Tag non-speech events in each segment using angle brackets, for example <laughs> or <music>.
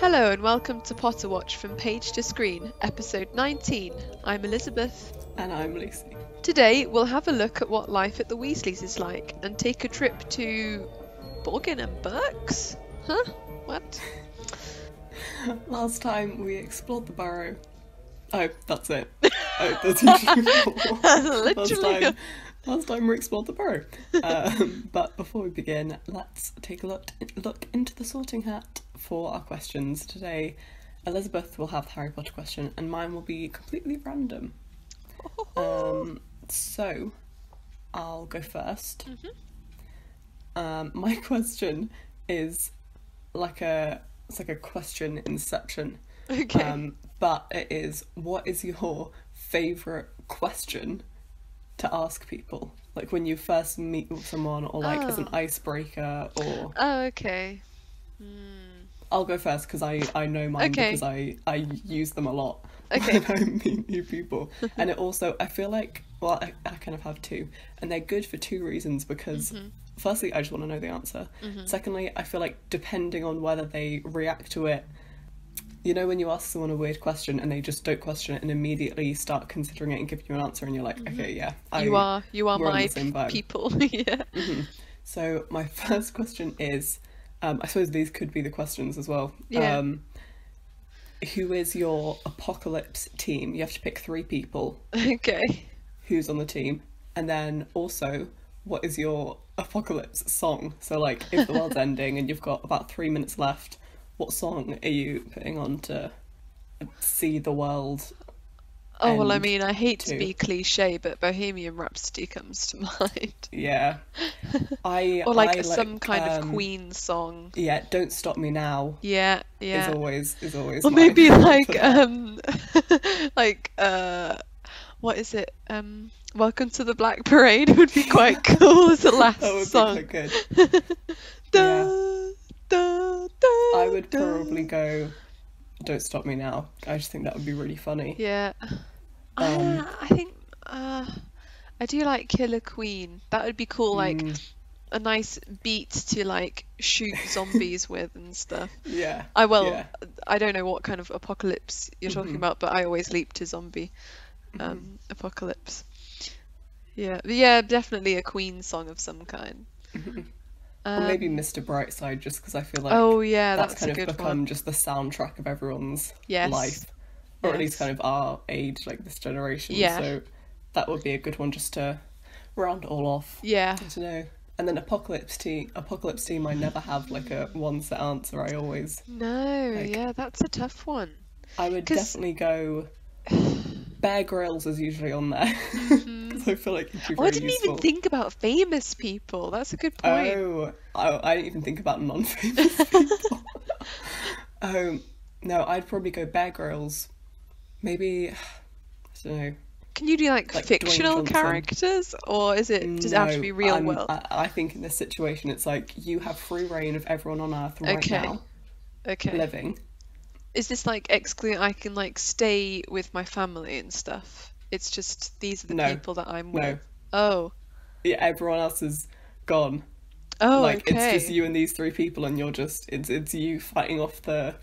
Hello and welcome to Potterwatch from Page to Screen, episode 19. I'm Elizabeth. And I'm Lucy. Today we'll have a look at what life at the Weasleys is like and take a trip to Borgin and Burkes? Huh? What? <laughs> Last time we explored the burrow. Oh, that's it. <laughs> Oh, that's usually <laughs> last time. Last time we explored the burrow. Um, but before we begin, let's take a look look into the sorting hat for our questions today. Elizabeth will have the Harry Potter question, and mine will be completely random. <laughs> Um, so, I'll go 1st Um, my <laughs> question is like a it's like a question inception. Okay. Um, but it is what is your favorite question to ask people? Like when you first meet someone, or like as an Oh. icebreaker, or oh, okay. I'll go first because I I know mine Okay. because I I use them a lot Okay. when <laughs> I meet new people, <laughs> and it also I feel like well I, I kind of have two, and they're good for two reasons because. Mm-hmm. Firstly, I just want to know the answer. Secondly, I feel like depending on whether they react to it, you know, when you ask someone a weird question and they just don't question it and immediately start considering it and giving you an answer, and you're like, okay, yeah, I, Mm-hmm. You are you are my the same vibe. people. <laughs> yeah. So my first question is, um, I suppose these could be the questions as well. Yeah. Um, who is your apocalypse team? You have to pick three people. <laughs> Okay. Who's on the team, and then also, what is your apocalypse song? So like, if the world's <laughs> ending and you've got about three minutes left, what song are you putting on to see the world? Oh well, I mean, I hate to be cliche, but Bohemian Rhapsody comes to <laughs> mind. Yeah, <laughs> I Or like I some kind of um, Queen song. Yeah, don't stop me now. Yeah, yeah. Is always is always. Or maybe <laughs> like um like uh what is it? Um Welcome to the Black Parade would be quite cool as a last That would song. be good. Da, da, da, I would probably go. Don't stop me now. I just think that would be really funny. Yeah. Um, uh, I think uh I do like Killer Queen. That would be cool, like Mm, a nice beat to like shoot <laughs> zombies with and stuff. yeah. I well, Yeah. I don't know what kind of apocalypse you're talking Mhm. about, but I always leap to zombie Mm-hmm. um, apocalypse. Yeah, but yeah, definitely a Queen song of some kind. or maybe Um, Mr. Brightside, just because I feel like oh yeah, that's, that's, kind of good become one. just the soundtrack of everyone's Yes. life, or at least kind of our age, like this generation. Yeah. So that would be a good one just to round all off. Yeah, I don't know. And then apocalypse team, apocalypse team. I never have like a one set answer. I always no, Like- yeah, that's a tough one. I would 'Cause- definitely go. <sighs> Bear Grylls is usually on there <laughs> because I feel like Oh, I didn't useful. even think about famous people. That's a good point. Oh, I, I didn't even think about non-famous <laughs> people. <laughs> um, no, I'd probably go Bear Grylls. Maybe I don't know. Can you do like, Like fictional characters, or is it does it have to be real I'm- world? I, I think in this situation, it's like you have free reign of everyone on Earth right Okay. now okay. living. Is this like exclude? I can like stay with my family and stuff. It's just these are the No. people that I'm No. with. Oh. Yeah, everyone else is gone. Oh, like okay. it's just you and these three people, and you're just it's it's you fighting off the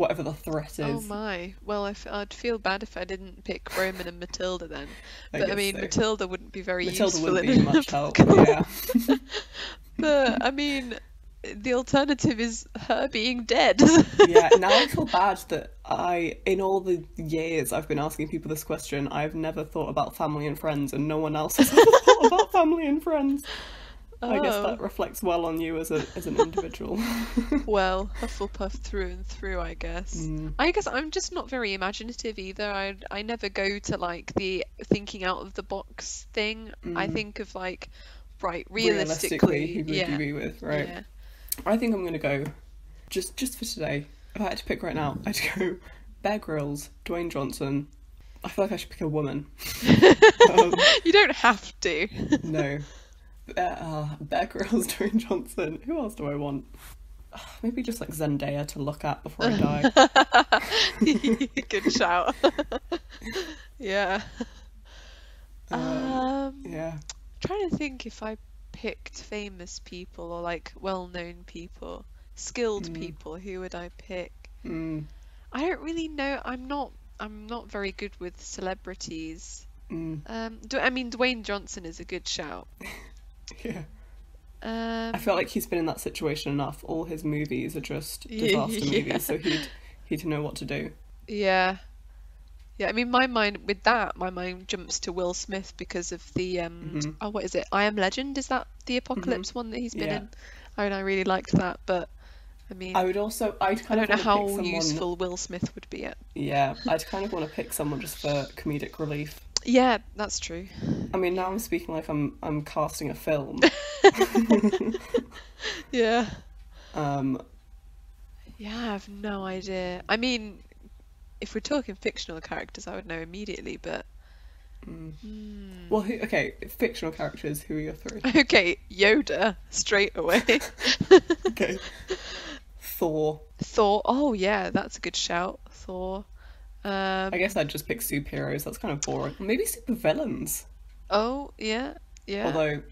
whatever the threat oh, is. Oh my. Well, I f- I'd feel bad if I didn't pick Roman and Matilda then. I But I mean, so. Matilda wouldn't be very Matilda useful wouldn't in be much <laughs> help. Yeah. <laughs> But I mean, the alternative is her being dead. yeah, <laughs> now I feel bad that I, in all the years I've been asking people this question, I've never thought about family and friends, and no one else has ever thought about family and friends. I guess Oh. that reflects well on you as a as an individual. <laughs> <laughs> Well, Hufflepuff through and through, I guess. Mm. I guess I'm just not very imaginative either. I I never go to like the thinking out of the box thing. I think of like, right, realistically, who would yeah, you be with, right? yeah. I think I'm gonna go, just just for today. If I had to pick right now, I'd go Bear Grylls, Dwayne Johnson. I feel like I should pick a woman. <laughs> um, You don't have to. no, uh, Bear Grylls, <laughs> Dwayne Johnson. Who else do I want? <sighs> Maybe just like Zendaya to look at before I die. <laughs> <laughs> Good shout. yeah. Um, Um, yeah. trying to think if I picked famous people or like well-known people, skilled Mm. people, who would I pick? Mm. I don't really know. I'm not. I'm not very good with celebrities. Mm. Um, do, I mean Dwayne Johnson is a good shout. Yeah. Um, I feel like he's been in that situation enough. All his movies are just <laughs> Yeah. disaster movies, so he'd he'd know what to do. Yeah. Yeah, I mean my mind with that, my mind jumps to Will Smith because of the um Mhm. oh what is it? I Am Legend, is that the Apocalypse one that he's been Yeah. in? I mean I really liked that, but I mean I would also I'd I don't of know how someone, useful Will Smith would be at. Yeah, I'd kind of want to pick someone just for comedic relief. Yeah, that's true. I mean, now I'm speaking like I'm I'm casting a film. <laughs> Yeah. um, Yeah, I have no idea. I mean, if we're talking fictional characters, I would know immediately, but mm. Hmm. well, who, okay, fictional characters. Who are your three? <laughs> okay, Yoda straight away. <laughs> Okay, Thor. Thor. Oh yeah, that's a good shout. Thor. Um, I guess I'd just pick superheroes. That's kind of boring. Maybe supervillains. oh yeah, yeah. Although,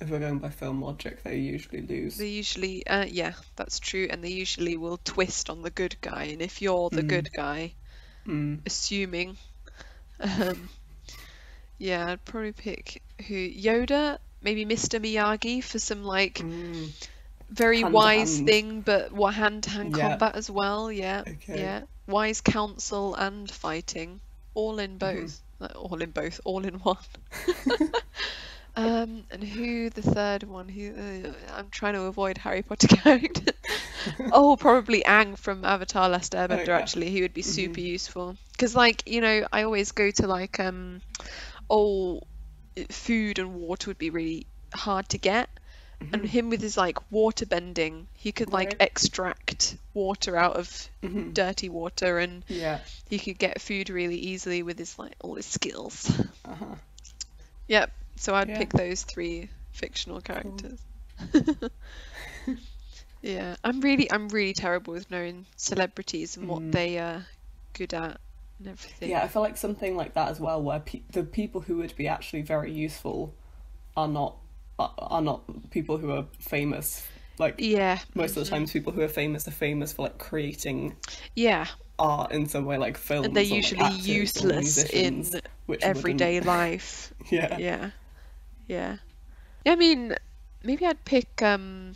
if we're going by film logic, they usually lose. They usually, uh, yeah, that's true, and they usually will twist on the good guy. And if you're the good guy, Mm. assuming, <laughs> um, yeah, I'd probably pick who Yoda, maybe Mr. Miyagi for some like Mm. Very Hand wise hand. thing, but what hand to hand Yeah. combat as well. Yeah, Okay. yeah, wise counsel and fighting, all in Mm-hmm. both, all in both, all in one. <laughs> <laughs> um, and who the third one? Who uh, I'm trying to avoid Harry Potter <laughs> character. oh, probably Aang from Avatar: Last Airbender. yeah. Actually, he would be super useful because, like, you know, I always go to like, um, oh, food and water would be really hard to get and him with his like water bending he could like Right. extract water out of Mhm. dirty water and Yeah. he could get food really easily with his like all his skills Uh-huh. yep so i'd Yeah. pick those three fictional characters <laughs> yeah i'm really i'm really terrible with knowing celebrities and what they are good at and everything Yeah, I feel like something like that as well, where pe- the people who would be actually very useful are not are- not people who are famous. Like yeah most of the times, people who are famous are famous for like creating yeah art in some way, like films. and they're like, usually actors useless in everyday wouldn't- <laughs> life Yeah. yeah yeah yeah i mean maybe i'd pick um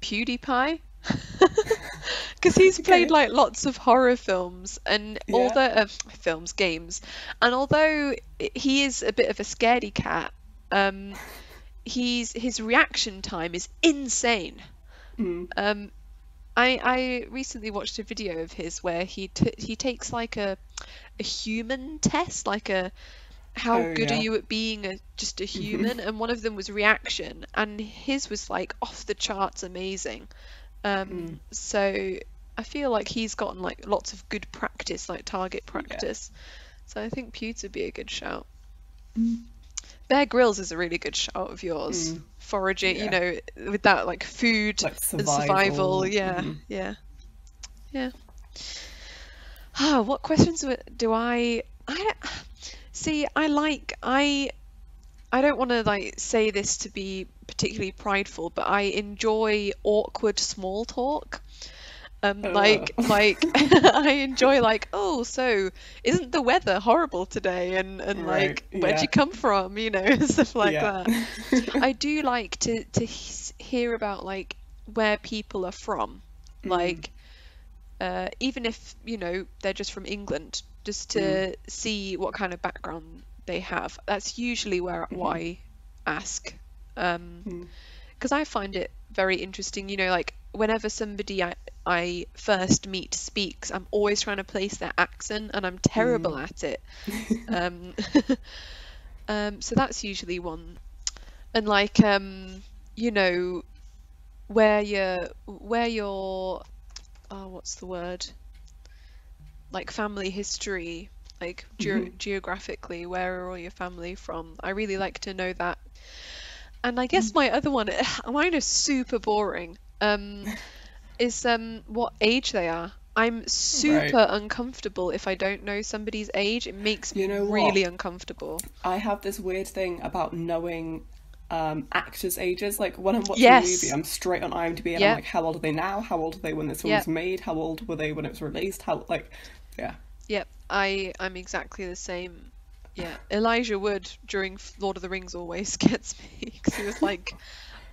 pewdiepie <laughs> because he's <laughs> played Okay. like lots of horror films and Yeah. although uh, films games and although he is a bit of a scaredy cat um he's his reaction time is insane Mm. um I I recently watched a video of his where he t he takes like a a human test, like a how Oh, good yeah. are you at being a just a human, and one of them was reaction, and his was like off the charts amazing. Um, so I feel like he's gotten like lots of good practice, like target practice. So I think Pewds would be a good shout. Bear Grylls is a really good shout of yours. Foraging, you know, with that like food Like and survival. survival. Yeah, Mhm. yeah, yeah. Ah, what questions do I? I don't, see. I like I. I don't want to like say this to be particularly prideful, but I enjoy awkward small talk. Um, like Ugh. like <laughs> I enjoy like oh so isn't the weather horrible today and and Right, like where'd yeah. you come from you know <laughs> stuff like Yeah. that. I do like to to hear about like where people are from, Mm. like uh, even if you know they're just from England, just to Mm. see what kind of background they have. That's usually where Mm-hmm. what I ask, because Mm. I find it very interesting. You know, like whenever somebody I first meet speaks, I'm always trying to place their accent, and I'm terrible Mm. at it. <laughs> um, <laughs> um, so that's usually one. And like um, you know, where you're where your oh, what's the word? Like family history, like ge- geographically, where are all your family from? I really like to know that. And I guess my other one, <laughs> mine is super boring. Um, is um what age they are. I'm super uncomfortable if I don't know somebody's age. It makes me You know what? really uncomfortable. I have this weird thing about knowing um, actors' ages. Like when I'm watching Yes. a movie, I'm straight on IMDb and Yeah. I'm like, how old are they now? How old are they when this film Yeah. was made? How old were they when it was released? How like, yeah, Yep, I I'm exactly the same. Yeah, Elijah Wood during Lord of the Rings always <laughs> gets me because he was like,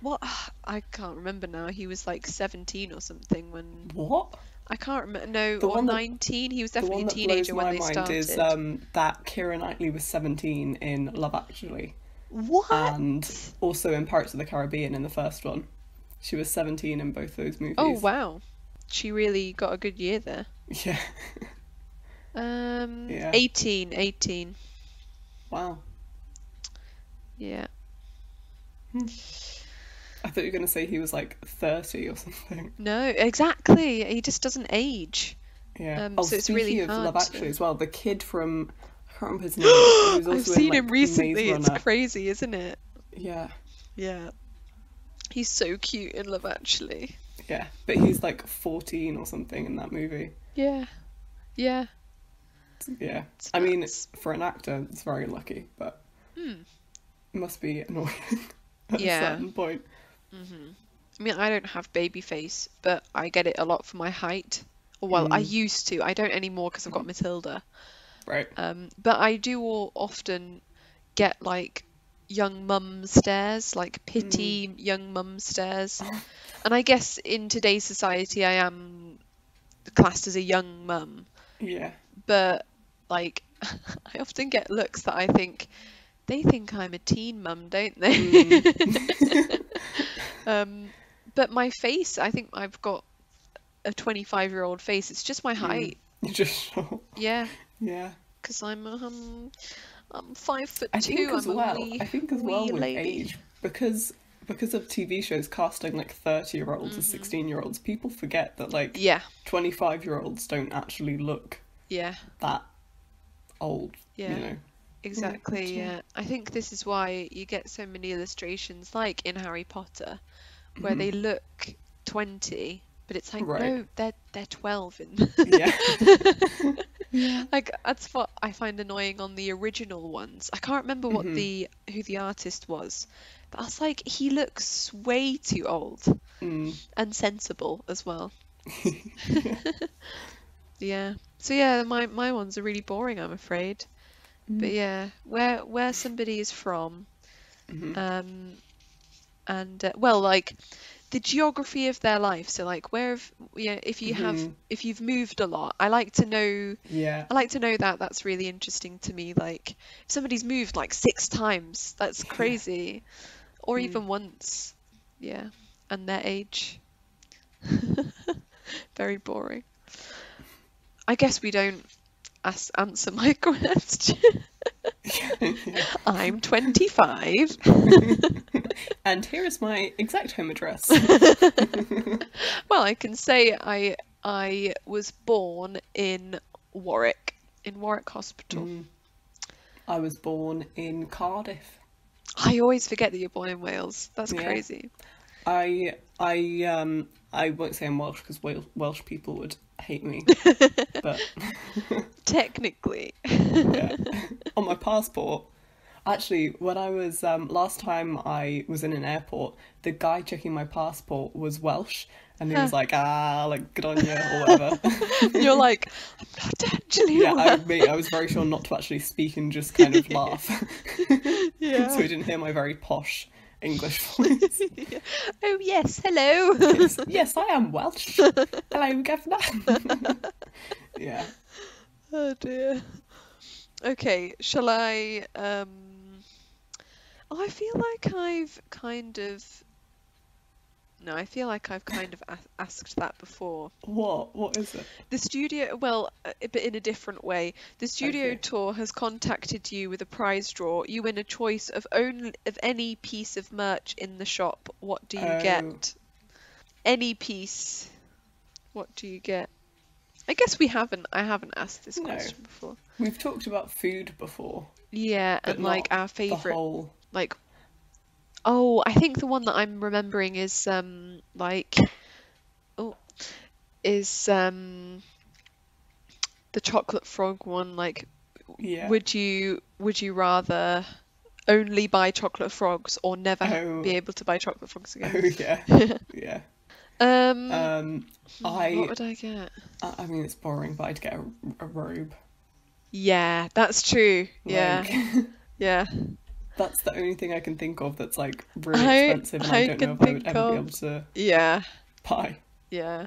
what? <sighs> I can't remember now. He was like 17 or something when what? I can't remember. No, The or that- 19. He was definitely a teenager when they mind started. is um, that Keira Knightley was 17 in Love Actually, What? and also in Pirates of the Caribbean in the first one. She was 17 in both those movies. Oh wow, she really got a good year there. Yeah. <laughs> Um, Yeah. 18, 18. Wow. Yeah. I thought you were going to say he was like 30 or something. No, exactly. He just doesn't age. Yeah. Um, oh, so it's really of Love Actually to- as well, the kid from I can't remember his <gasps> name. was also I've in, seen like, him recently. It's crazy, isn't it? Yeah, Yeah. He's so cute in Love Actually. yeah. But he's like 14 or something in that movie. Yeah. Yeah. Yeah. It's I mean, nuts. for an actor, it's very lucky, but Hmm. it must be annoying <laughs> at Yeah. a certain point. I mean, I don't have baby face, but I get it a lot for my height. Well, I Mm. used to. I don't anymore because I've got Matilda. Right. Um, but I do all often get like young mum stares, like pity young mum stares. <laughs> And I guess in today's society, I am classed as a young mum. Yeah. But like, <laughs> I often get looks that I think they think I'm a teen mum, don't they? <laughs> um, but my face, I think I've got a 25 year old face. It's just my height. <laughs> You just. Yeah, Yeah. because I'm um, I'm five foot I two. think as I'm well. wee, I think as well with lady. age because because of TV shows casting like 30 year olds or 16 year olds, people forget that like Mm-hmm. Yeah, 25 year olds don't actually look yeah, that old. Yeah. You know. exactly. Yeah, I think this is why you get so many illustrations, like in Harry Potter, where they look 20, but it's like Mm-hmm. Right. no, they're they're 12 in. <laughs> Yeah. Like that's what I find annoying on the original ones. I can't remember what Mhm. the who the artist was, but I was like, he looks way too old Mm. and sensible as well. <laughs> <laughs> Yeah. So yeah, my my ones are really boring, I'm afraid. Mm. But yeah, where where somebody is from, Mhm. um, and uh, well, like the geography of their life. So like where have yeah, if you have Mhm. if you've moved a lot, I like to know. Yeah. I like to know that. That's really interesting to me. Like, if somebody's moved like six times, that's crazy. Or Mm. even once. Yeah. And their age. <laughs> Very boring. I guess we don't ask, answer <laughs> my question. <laughs> I'm 25. And here is my exact home address. <laughs> well, I can say I I was born in Warwick, in Warwick Hospital. Mm. I was born in Cardiff. I always forget that you're born in Wales. That's Yeah. crazy. I I um I won't say I'm Welsh because Welsh, Welsh people would hate me, <laughs> but Technically. <laughs> yeah. on my passport. Actually, when I was um, last time I was in an airport, the guy checking my passport was Welsh, and he was like, "Ah, like good on you" or whatever. <laughs> You're like, I'm not actually yeah, I Welsh." I was very sure not to actually speak and just kind of laugh, Yeah. <laughs> so he didn't hear my very posh English <laughs> voice. Oh yes, hello. yes, yes, I am Welsh. Hello, governor. yeah. oh dear. Okay, shall I um Oh, I feel like I've kind of No, I feel like I've kind of a- asked that before. What? What is it? The studio, well, uh, but in a different way. The studio Okay. tour has contacted you with a prize draw. You win a choice of only of any piece of merch in the shop. What do you Oh. get? Any piece. What do you get? I guess we haven't. I haven't asked this No. question before. We've talked about food before. Yeah, and like our favorite. Like. Oh, I think the one that I'm remembering is um like, oh, is um the chocolate frog one. Like, Yeah. would you would you rather only buy chocolate frogs or never Oh. be able to buy chocolate frogs again Oh yeah, <laughs> yeah. Um, Um, I, what would I get? I I mean, it's boring, but I'd get a, a robe. Yeah, that's true. Yeah, <laughs> yeah. That's the only thing I can think of that's like really I- expensive, and I, I don't know if I would ever be able to Yeah, buy. yeah.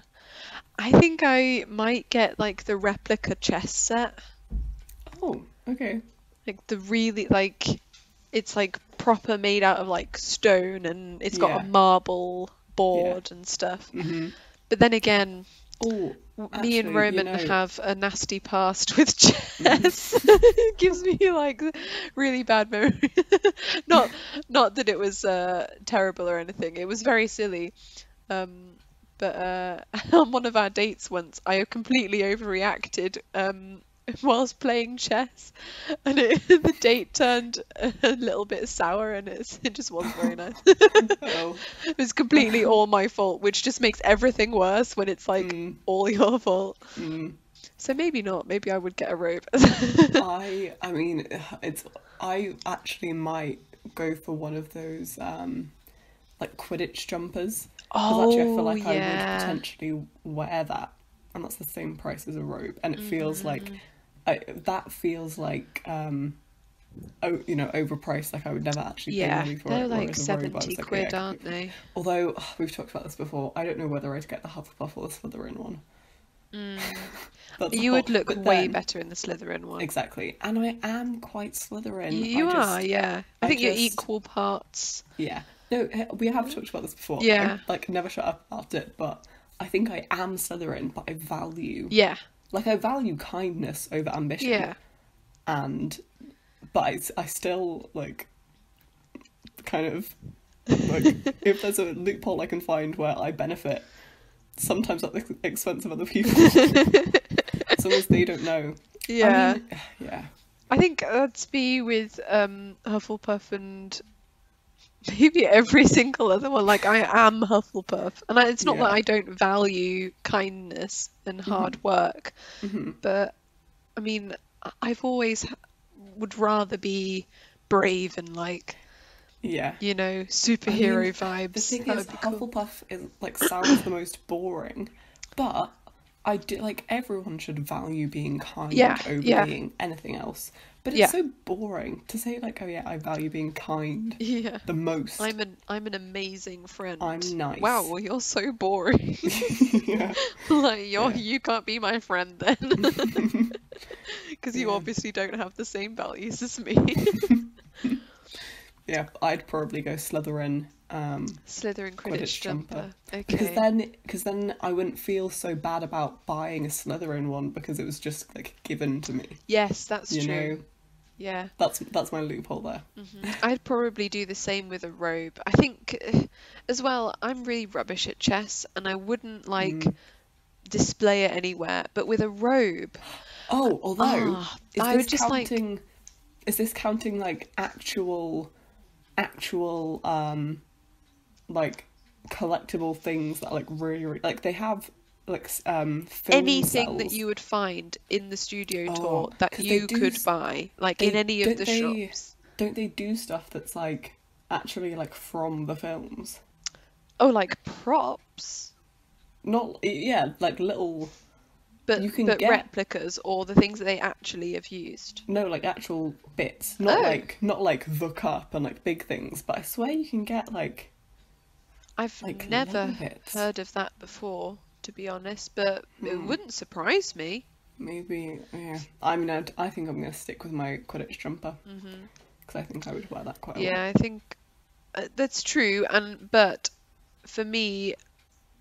I think I might get like the replica chess set. Oh, okay. Like the really like it's like proper made out of like stone and it's got Yeah. a marble board and stuff. hmm But then again, Oh, me and Roman know- have a nasty past with <laughs> chess. <laughs> it gives me like really bad memories. <laughs> not not that it was uh, terrible or anything. It was very silly. Um, but uh, on one of our dates once, I completely overreacted um, <laughs> whilst playing chess, and it, <laughs> the date turned a little bit sour, and it's, it just wasn't very nice. <laughs> oh, It was completely all my fault, which just makes everything worse when it's like Mm. all your fault. mm. So maybe not. Maybe I would get a robe. I, I mean, <sighs> it's. I actually might go for one of those, um, like Quidditch jumpers. Because actually, I feel Oh, like I yeah. would potentially wear that, and that's the same price as a robe, and it Mm-hmm. feels like, I, that feels like, um, oh, you know, overpriced. Like I would never actually pay yeah, money for they're it. like whereas a robe, seventy like, quid, yeah, aren't they? Although ugh, <sighs> we've talked about this before, I don't know whether I'd get the Hufflepuff or the Slytherin one. Mm. <laughs> You would look way better in the Slytherin one. Exactly, and I am quite Slytherin. You, I are, yeah. I I think you're equal parts. Yeah. No, eh, we have talked about this before. Yeah. I, like, never shut up about it, but I think I am Slytherin, but I value, Yeah, like, I value kindness over ambition. yeah. And, but I, I still, like, kind of, like, <laughs> if there's a loophole I can find where I benefit, sometimes at the expense of other <laughs> people, as long as they don't know. Yeah. I mean, <sighs> yeah. I think that's me with um, Hufflepuff and maybe every single other one. Like I am Hufflepuff, and I, it's not that I don't value kindness and hard work, hmm but I mean, I- I've always would rather be brave and like Yeah. you know superhero mean, vibes. The thing That is, be cool. Hufflepuff is like sounds the most boring, but I do like everyone should value being kind Yeah, over yeah. being anything else. But it's Yeah. so boring to say like, oh yeah, I value being kind <laughs> Yeah. the most. I'm an I'm an amazing friend. I'm nice. Wow, well, you're so boring. yeah. <laughs> <laughs> like you're Yeah. you can't be my friend then. Because you Yeah. obviously don't have the same values as me. yeah, I'd probably go Slytherin. Um, Slytherin Quidditch, Quidditch jumper. jumper. Okay. because then, because then I wouldn't feel so bad about buying a Slytherin one because it was just like given to me. yes, that's you true. know, Yeah. that's that's my loophole there. Mhm. I'd probably do the same with a robe. I think uh, as well, I'm really rubbish at chess and I wouldn't like Mm. display it anywhere. But with a robe, Oh, although Ah, is I this just, like- counting? Is this counting like actual, actual um, like collectible things that are, like really, really like they have like um film anything that you would find in the studio Oh, tour that they you could s- buy, like in any of the they- shops. don't they do stuff that's like actually like from the films? Oh, like props, Not yeah, like little but You can but get- replicas or the things that they actually have used. no like actual bits, not Oh. like not like the cup and like big things, but I swear you can get like I've Like never heard of that before, to be honest, but it Hmm. wouldn't surprise me. Maybe, yeah. I mean, I'd, I think I'm going to stick with my Quidditch jumper because I think I would wear that quite a Yeah. I think uh, that's true, and but for me,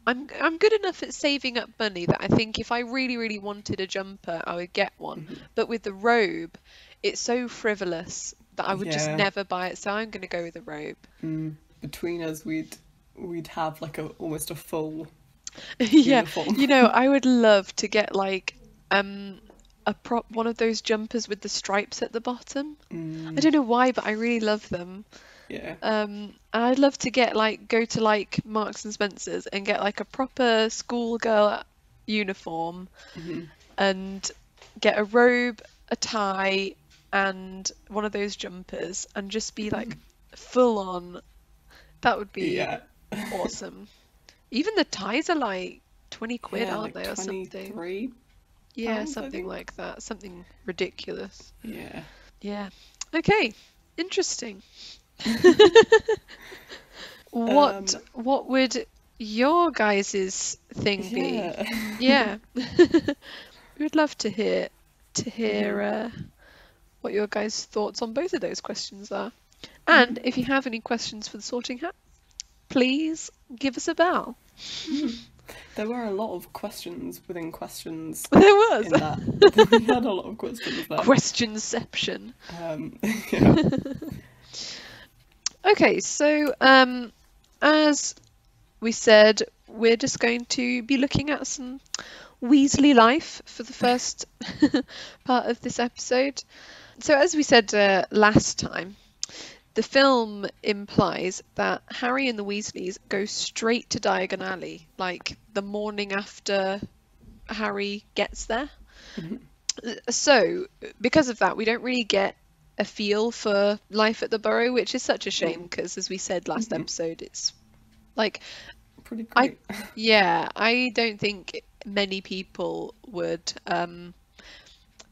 I'm I'm good enough at saving up money that I think if I really really wanted a jumper, I would get one. Mm-hmm. But with the robe, it's so frivolous that I would just never buy it. So I'm going to go with the robe. Mm, between us, we'd we'd have like a almost a full. <laughs> yeah, Uniform. you know, I would love to get like um a prop one of those jumpers with the stripes at the bottom. Mm, I don't know why, but I really love them. yeah. Um, and I'd love to get like go to like Marks and Spencers and get like a proper schoolgirl uniform Mhm. and get a robe, a tie, and one of those jumpers and just be like full on. That would be Yeah. <laughs> awesome. Even the ties are like 20 quid, yeah, aren't like they, or something? 23. Yeah, pounds, something like that. Something ridiculous. Yeah. Yeah. Okay. Interesting. <laughs> What Um, what would your guys' thing be? Yeah. Yeah. <laughs> <laughs> We would love to hear to hear uh, what your guys' thoughts on both of those questions are. And if you have any questions for the sorting hat, please give us a bell. <laughs> There were a lot of questions within questions <laughs> There was in that. <laughs> we had a lot of questions there. questionception. Um, yeah. Okay, so um, as we said, we're just going to be looking at some Weasley life for the first part of this episode. So, as we said uh, last time, the film implies that Harry and the Weasleys go straight to Diagon Alley, like the morning after Harry gets there. Uh, So, because of that, we don't really get a feel for life at the Burrow, which is such a shame because, as we said last Mhm. episode, it's like, Pretty I- <laughs> yeah, I don't think many people would um,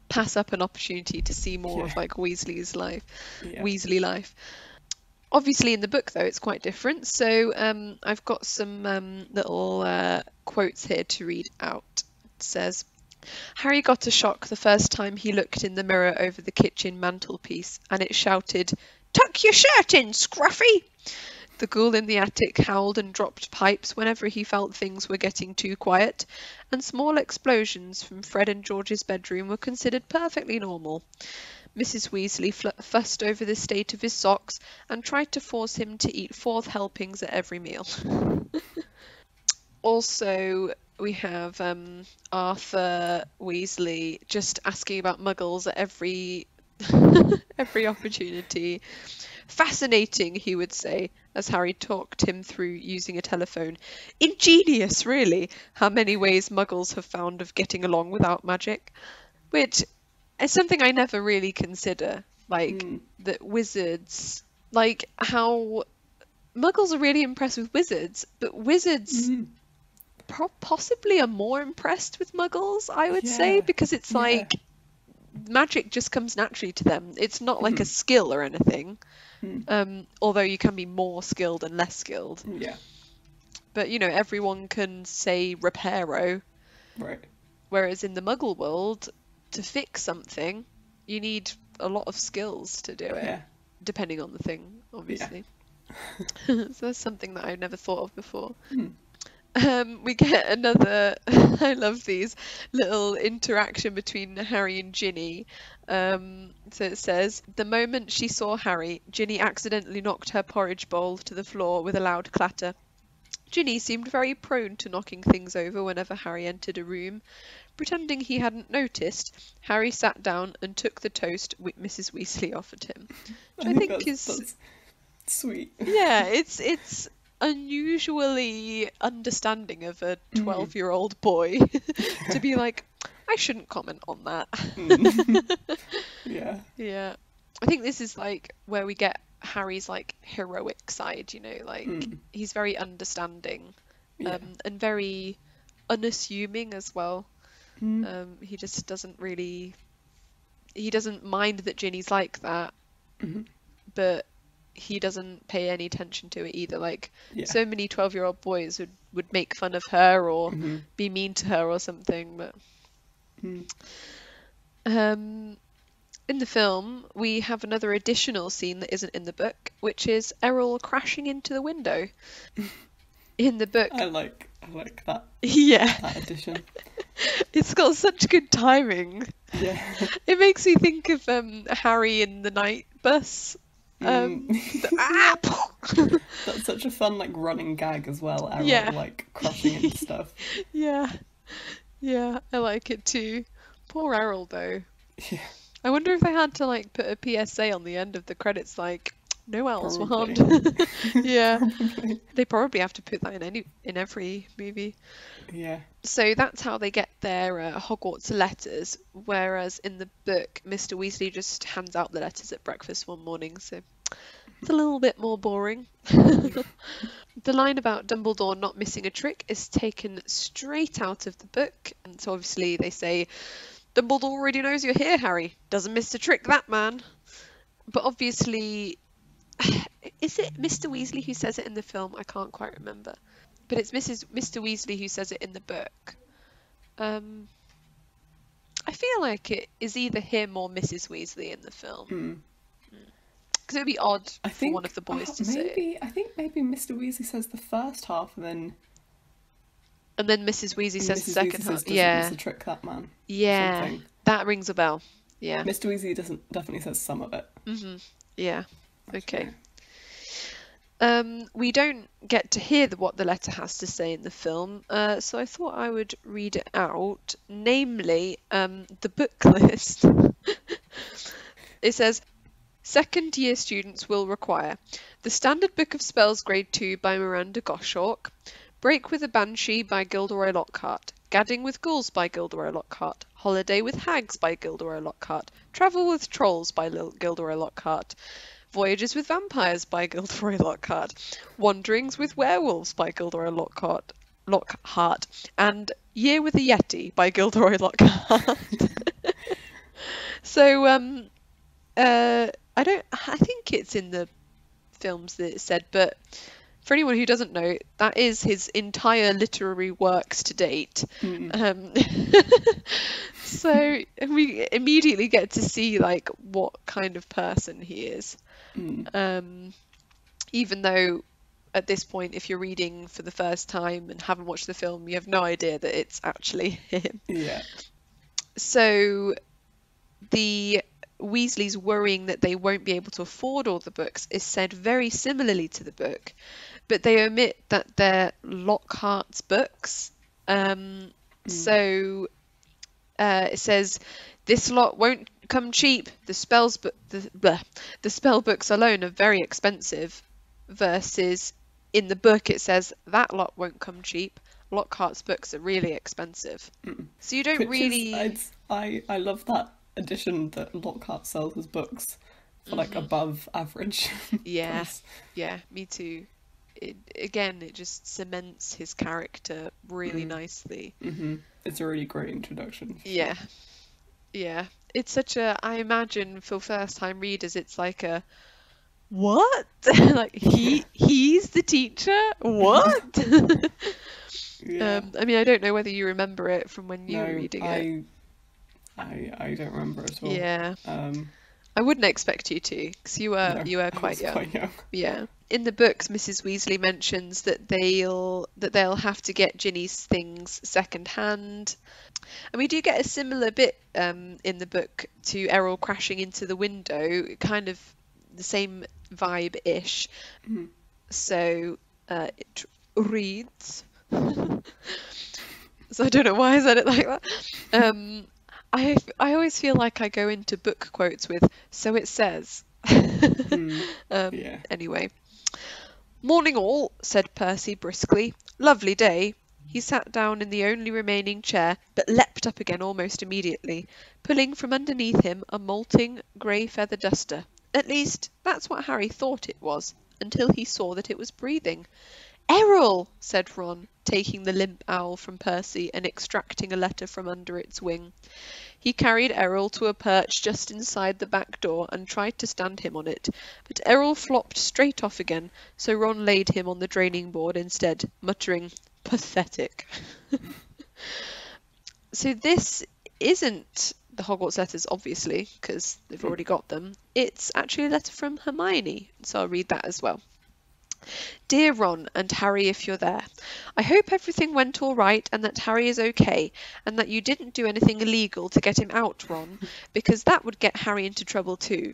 pass up an opportunity to see more of like Weasley's life. Yeah. Weasley life. Obviously, in the book, though, it's quite different. So um, I've got some um, little uh, quotes here to read out. It says, Harry got a shock the first time he looked in the mirror over the kitchen mantelpiece, and it shouted, Tuck your shirt in, Scruffy! The ghoul in the attic howled and dropped pipes whenever he felt things were getting too quiet, and small explosions from Fred and George's bedroom were considered perfectly normal. Mrs. Weasley fussed over the state of his socks and tried to force him to eat fourth helpings at every meal. <laughs> also, we have um, Arthur Weasley just asking about muggles at every <laughs> every opportunity. Fascinating, he would say, as Harry talked him through using a telephone. Ingenious, really, how many ways muggles have found of getting along without magic. Which is something I never really consider. Like, Mm. that wizards, like, how muggles are really impressed with wizards, but wizards pro- possibly are more impressed with muggles, I would say, because it's yeah. like magic just comes naturally to them. It's not like a Mhm. skill or anything. Mm. Um, although you can be more skilled and less skilled. Yeah. But you know, everyone can say reparo, Right. whereas in the muggle world, to fix something, you need a lot of skills to do it, Yeah. depending on the thing, obviously. <laughs> so that's something that I've never thought of before. Hmm. Um, we get another. <laughs> I love these little interaction between Harry and Ginny. Um, so it says, the moment she saw Harry, Ginny accidentally knocked her porridge bowl to the floor with a loud clatter. Ginny seemed very prone to knocking things over whenever Harry entered a room. Pretending he hadn't noticed, Harry sat down and took the toast Mrs. Weasley offered him. Which I, think, that's, is that's sweet. yeah, it's it's unusually understanding of a Mm. 12 year old boy <laughs> to be <laughs> like, I shouldn't comment on that. Mm. <laughs> yeah. Yeah. I think this is like where we get Harry's like heroic side, you know, like Mm. he's very understanding Yeah. um, and very unassuming as well. Mm. Um, he just doesn't really, he doesn't mind that Ginny's like that, Mhm. but he doesn't pay any attention to it either. Like Yeah. so many 12 year old boys would, would make fun of her or Mhm. be mean to her or something, but Mm. um, in the film we have another additional scene that isn't in the book, which is Errol crashing into the window. <laughs> In the book, I like I like that yeah, that addition. <laughs> it's got such good timing. Yeah. <laughs> It makes me think of um, Harry in the night bus. Um, Mm. the- <laughs> ah! <laughs> That's such a fun like running gag as well. Errol, Yeah. like crushing and <laughs> stuff. yeah, yeah, I like it too. Poor Errol though. Yeah. I wonder if they had to like put a PSA on the end of the credits like no owls were harmed. yeah, <laughs> they probably have to put that in any in every movie. Yeah. So that's how they get their uh, Hogwarts letters, whereas in the book, Mr. Weasley just hands out the letters at breakfast one morning, so it's a little bit more boring. <laughs> the line about Dumbledore not missing a trick is taken straight out of the book, and so obviously they say, Dumbledore already knows you're here, Harry. Doesn't miss a trick, that man. But obviously, <sighs> is it Mr. Weasley who says it in the film? I can't quite remember but it's Mrs. Mr. Weasley who says it in the book. Um, I feel like it is either him or Mrs. Weasley in the film. Hmm. Because it would be odd I for one of the boys oh, to say it. maybe I think maybe Mr. Weasley says the first half and then And then Mrs. Weasley says the second Weasley half. says, Yeah, trick that man. yeah, something. that rings a bell. Yeah, Mr. Weasley doesn't definitely says some of it. hmm yeah. Okay. Um, we don't get to hear the, what the letter has to say in the film, uh, so I thought I would read it out. Namely, um, the book <laughs> list. it says, second year students will require the Standard Book of Spells Grade 2 by Miranda Goshawk, Break with a Banshee by Gilderoy Lockhart, Gadding with Ghouls by Gilderoy Lockhart, Holiday with Hags by Gilderoy Lockhart, Travel with Trolls by Lil- Gilderoy Lockhart, Voyages with Vampires by Gilderoy Lockhart, Wanderings with Werewolves by Gilderoy Lockhart, Lockhart, and Year with the Yeti by Gilderoy Lockhart. <laughs> so, um, uh, I don't, I think it's in the films that it said, but for anyone who doesn't know, that is his entire literary works to date. Mm. Um, <laughs> so we immediately get to see like what kind of person he is. Mm. Um, even though at this point, if you're reading for the first time and haven't watched the film, you have no idea that it's actually <laughs> him. Yeah. So the Weasleys worrying that they won't be able to afford all the books is said very similarly to the book, but they omit that they're Lockhart's books. Um, So uh, it says this lot won't come cheap. The spells, bu- the bleh, the spell books alone are very expensive. Versus in the book it says that lot won't come cheap. Lockhart's books are really expensive. So you don't Which really. is, I I love that addition that Lockhart sells his books for like above average. <laughs> Yeah, yeah, me too. It, again, it just cements his character really nicely. hmm It's a really great introduction. Yeah, yeah. It's such a. I imagine for first-time readers, it's like a what? <laughs> like he he's the teacher? What? <laughs> Yeah. um, I mean, I don't know whether you remember it from when you no, were reading I, it. I I don't remember at all. Yeah, Um, I wouldn't expect you to, because you were no, you were <laughs> quite young. Quite young. Yeah. In the books, Mrs. Weasley mentions that they'll that they'll have to get Ginny's things second hand. And we do get a similar bit um, in the book to Errol crashing into the window, kind of the same vibe ish. Mhm. So uh, it reads. <laughs> so I don't know why I said it like that. Um, I I always feel like I go into book quotes with "so it says." <laughs> Mm, Um, yeah. Anyway. Morning all, said Percy briskly. Lovely day. He sat down in the only remaining chair, but leapt up again almost immediately, pulling from underneath him a molting grey feather duster. At least, that's what Harry thought it was, until he saw that it was breathing. Errol, said Ron, taking the limp owl from Percy and extracting a letter from under its wing. He carried Errol to a perch just inside the back door and tried to stand him on it, but Errol flopped straight off again, so Ron laid him on the draining board instead, muttering, Pathetic. <laughs> so this isn't the Hogwarts letters, obviously, because they've already got them. It's actually a letter from Hermione, so I'll read that as well. Dear Ron and Harry, if you're there, I hope everything went all right and that Harry is okay and that you didn't do anything illegal to get him out, Ron, because that would get Harry into trouble too.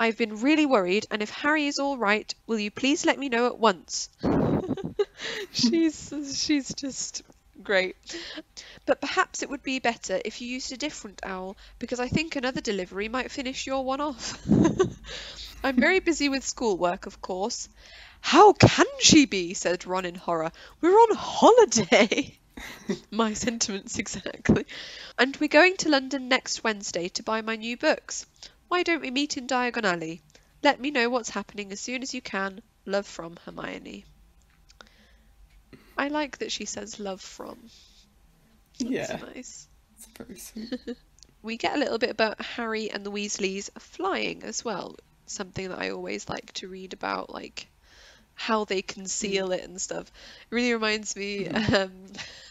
I've been really worried, and if Harry is all right, will you please let me know at once? <laughs> she's she's just Great. But perhaps it would be better if you used a different owl, because I think another delivery might finish your one off. <laughs> I'm very busy with schoolwork, of course. How can she be? said Ron in horror. We're on holiday. <laughs> my sentiments exactly. And we're going to London next Wednesday to buy my new books. Why don't we meet in Diagon Alley? Let me know what's happening as soon as you can. Love from Hermione. I like that she says love from. That's Yeah, nice. it's very sweet. <laughs> <laughs> We get a little bit about Harry and the Weasleys flying as well. Something that I always like to read about, like how they conceal it and stuff. It really reminds me. Um,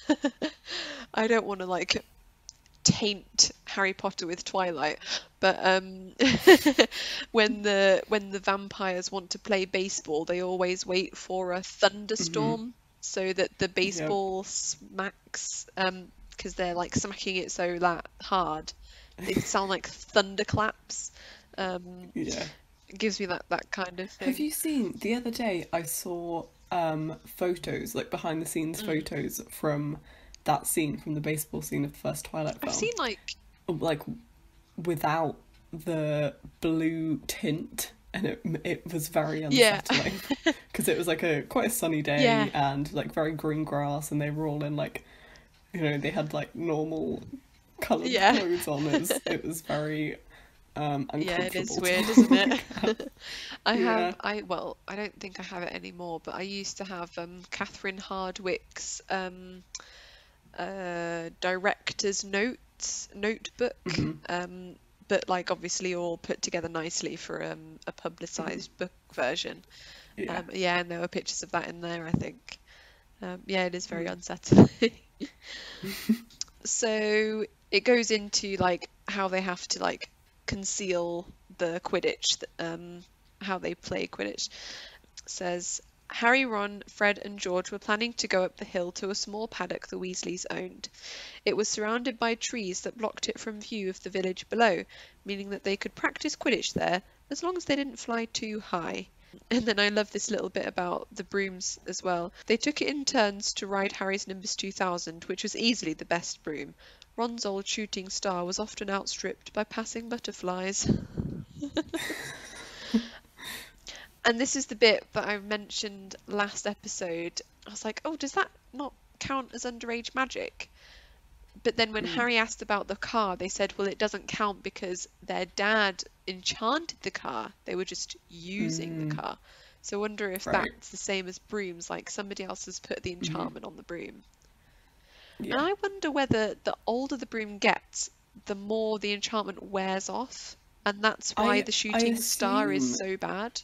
<laughs> I don't want to like taint Harry Potter with Twilight, but um, <laughs> when the when the vampires want to play baseball, they always wait for a thunderstorm so that the baseball smacks um because they're like smacking it so that hard. They sound like thunderclaps. Um, Yeah. Gives me that that kind of thing. Have you seen the other day? I saw um photos, like behind the scenes Mm. photos from that scene from the baseball scene of the first Twilight film. I've seen like like without the blue tint, and it it was very unsettling <laughs> because it was like a quite a sunny day Yeah. and like very green grass, and they were all in like you know they had like normal coloured Yeah. clothes on. It was it was very um Yeah, it is weird, <laughs> isn't it? <laughs> I Yeah. have, I well, I don't think I have it anymore, but I used to have um, Catherine Hardwicke's um, uh, director's notes notebook, Mhm. um, but like obviously all put together nicely for um, a publicized book version. Yeah. Um, yeah, and there were pictures of that in there, I think. Um, yeah, it is very unsettling. <laughs> so it goes into like how they have to like conceal the Quidditch, um, how they play Quidditch. says Harry, Ron, Fred, and George were planning to go up the hill to a small paddock the Weasleys owned. It was surrounded by trees that blocked it from view of the village below, meaning that they could practice Quidditch there as long as they didn't fly too high. And then I love this little bit about the brooms as well. They took it in turns to ride Harry's Nimbus 2000, which was easily the best broom. Ron's old shooting star was often outstripped by passing butterflies. and this is the bit that I mentioned last episode. I was like, oh, does that not count as underage magic? But then when hmm. Harry asked about the car, they said, well, it doesn't count because their dad enchanted the car. They were just using the hmm. car. So I wonder if Right. that's the same as brooms, like somebody else has put the mm-hmm. enchantment on the broom. Yeah. And I wonder whether the older the broom gets, the more the enchantment wears off. And that's why I- the shooting star is so bad.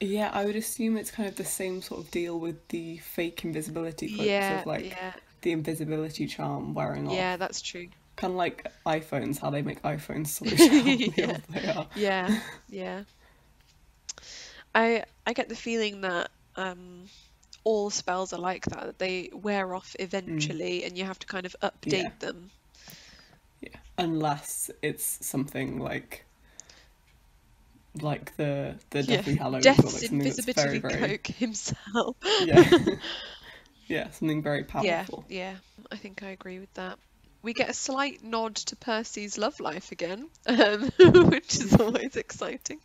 Yeah, I would assume it's kind of the same sort of deal with the fake invisibility cloaks Yeah, of like yeah, the invisibility charm wearing off. yeah, that's true. Kind of like iPhones, how they make iPhones so <laughs> Yeah. they are. Yeah, yeah. <laughs> I I get the feeling that um, all spells are like that. that They wear off eventually, and you have to kind of update Yeah. them. Yeah. Unless it's something like like the the Yeah, Deathly Hallows or like Death's something that's very invisibility very cloak himself. yeah <laughs> yeah something very Yeah, powerful. yeah, I think I agree with that. We get a slight nod to Percy's love life again, <laughs> um, <laughs> which is always exciting.